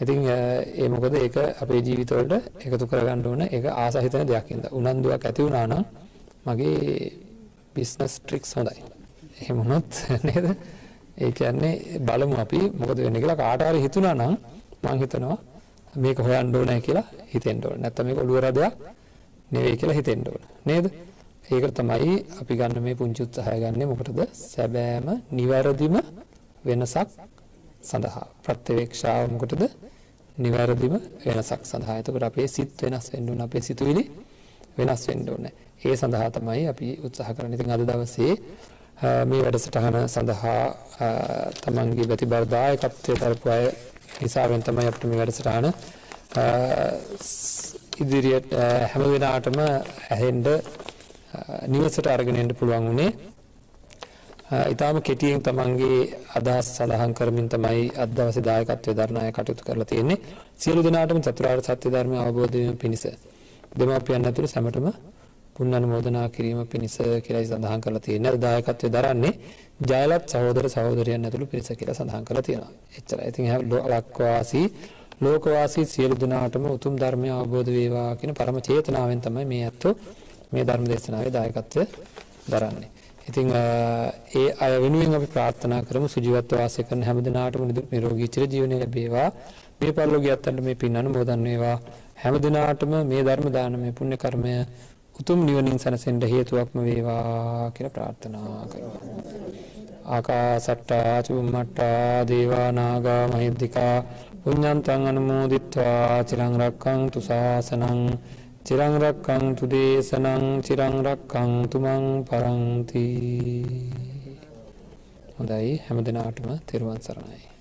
ඉතින් අ, ඒ මොකද ඒක අපේ ජීවිතවලට එකතු කරගන්න ඕන ඒක ආස හිතන දෙයක් ඉඳ. උනන්දුවක් ඇති වුණා නම් මගේ බිස්නස් ට්‍රික්ස් හොඳයි. එහෙම වුණොත් නේද? ඒ කියන්නේ බලමු අපි මොකද වෙන්නේ කියලා කාට හරි හිතුණා නම් මම හිතනවා මේක හොයන්න ඕනේ කියලා හිතෙන්න ඕනේ. නැත්නම් මේක ඔළුව රදයක් නෙවෙයි කියලා හිතෙන්න ඕනේ. නේද? ඒක තමයි අපි ගන්න මේ පුංචි උත්සාහය ගන්න මොකටද? සැබෑම නිවැරදිම වෙනසක් සඳහා. ප්‍රත්‍යවේක්ෂාව මොකටද? නිවැරදිම වෙනසක් සඳහා. එතකොට අපේ සිත් වෙනස් වෙන්න ඕන. අපේ සිතුවිලි වෙනස් වෙන්න ඕනේ. ඒ සඳහා තමයි අපි උත්සාහ කරන්නේ. ඉතින් අද දවසේ අ, මේ වැඩසටහන සඳහා අ, තමන්ගේ ප්‍රතිබල දායකත්වයේ දරපු අය නිසාවෙන් තමයි අපිට මේ වැඩසටහන අ, ස්- ඉදිරියට අ, හැම වෙලාවටම ඇහෙන්න අ, නිවසට අරගෙන එන්න පුළුවන් වුණේ ඉතාම කෙටියෙන් තමන්ගේ අදහස් සඳහන් කරමින් තමයි අද දවසේ දායකත්වයේ දරණ අය කටයුතු කරලා තියෙන්නේ. සියලු දෙනාටම චතුරාර්ය සත්‍ය ධර්මය අවබෝධ වීම පිණිස දෙමාපියන් ඇතුළු සැමටම පුණ්‍ය අනුමෝදනා කිරීම පිණිස කියලායි සඳහන් කරලා තියෙන්නේ. අද දායකත්වයේ දරන්නේ ජයලත් සහෝදර සහෝදරයන් ඇතුළු පිරිස කියලා සඳහන් කරලා තියෙනවා. එච්චරයි. ඉතින් හැම ලක්වාසී ලෝකවාසී සියලු දෙනාටම උතුම් ධර්මය අවබෝධ වේවා කියන පරම චේතනාවෙන් තමයි මේ ඇත්තෝ මේ ධර්ම දේශනාවේ දායකත්වය දරන්නේ. ඉතින් අ, ඒ අය වෙනුවෙන් අපි ප්‍රාර්ථනා කරමු සුජීවත්ව වාසය කරන හැම දිනාටම නිදුක් නිරෝගී චිර ජීවනය ලැබේවා. මේ පරිලෝකීය අත්තන්ට මේ පින් අනුමෝදන් වේවා. හැම දිනාටම මේ ධර්ම දානමය පුණ්‍ය කර්මය උතුම් නිවනින් සැනසෙන්න හේතුවක්ම වේවා කියලා ප්‍රාර්ථනා කරමු. ආකාසට්ටා චුම්මට්ටා දේවා නාග මහිද්దికා පුඤ්ඤන්තං අනුමෝදිත්වා චිරං රක්ඛන්තු ශාසනං චිරං රක්ඛන්තු දේශනං චිරං රක්ඛන්තු මං පරන්ති හොඳයි හැම දිනාටම තෙරුවන් සරණයි.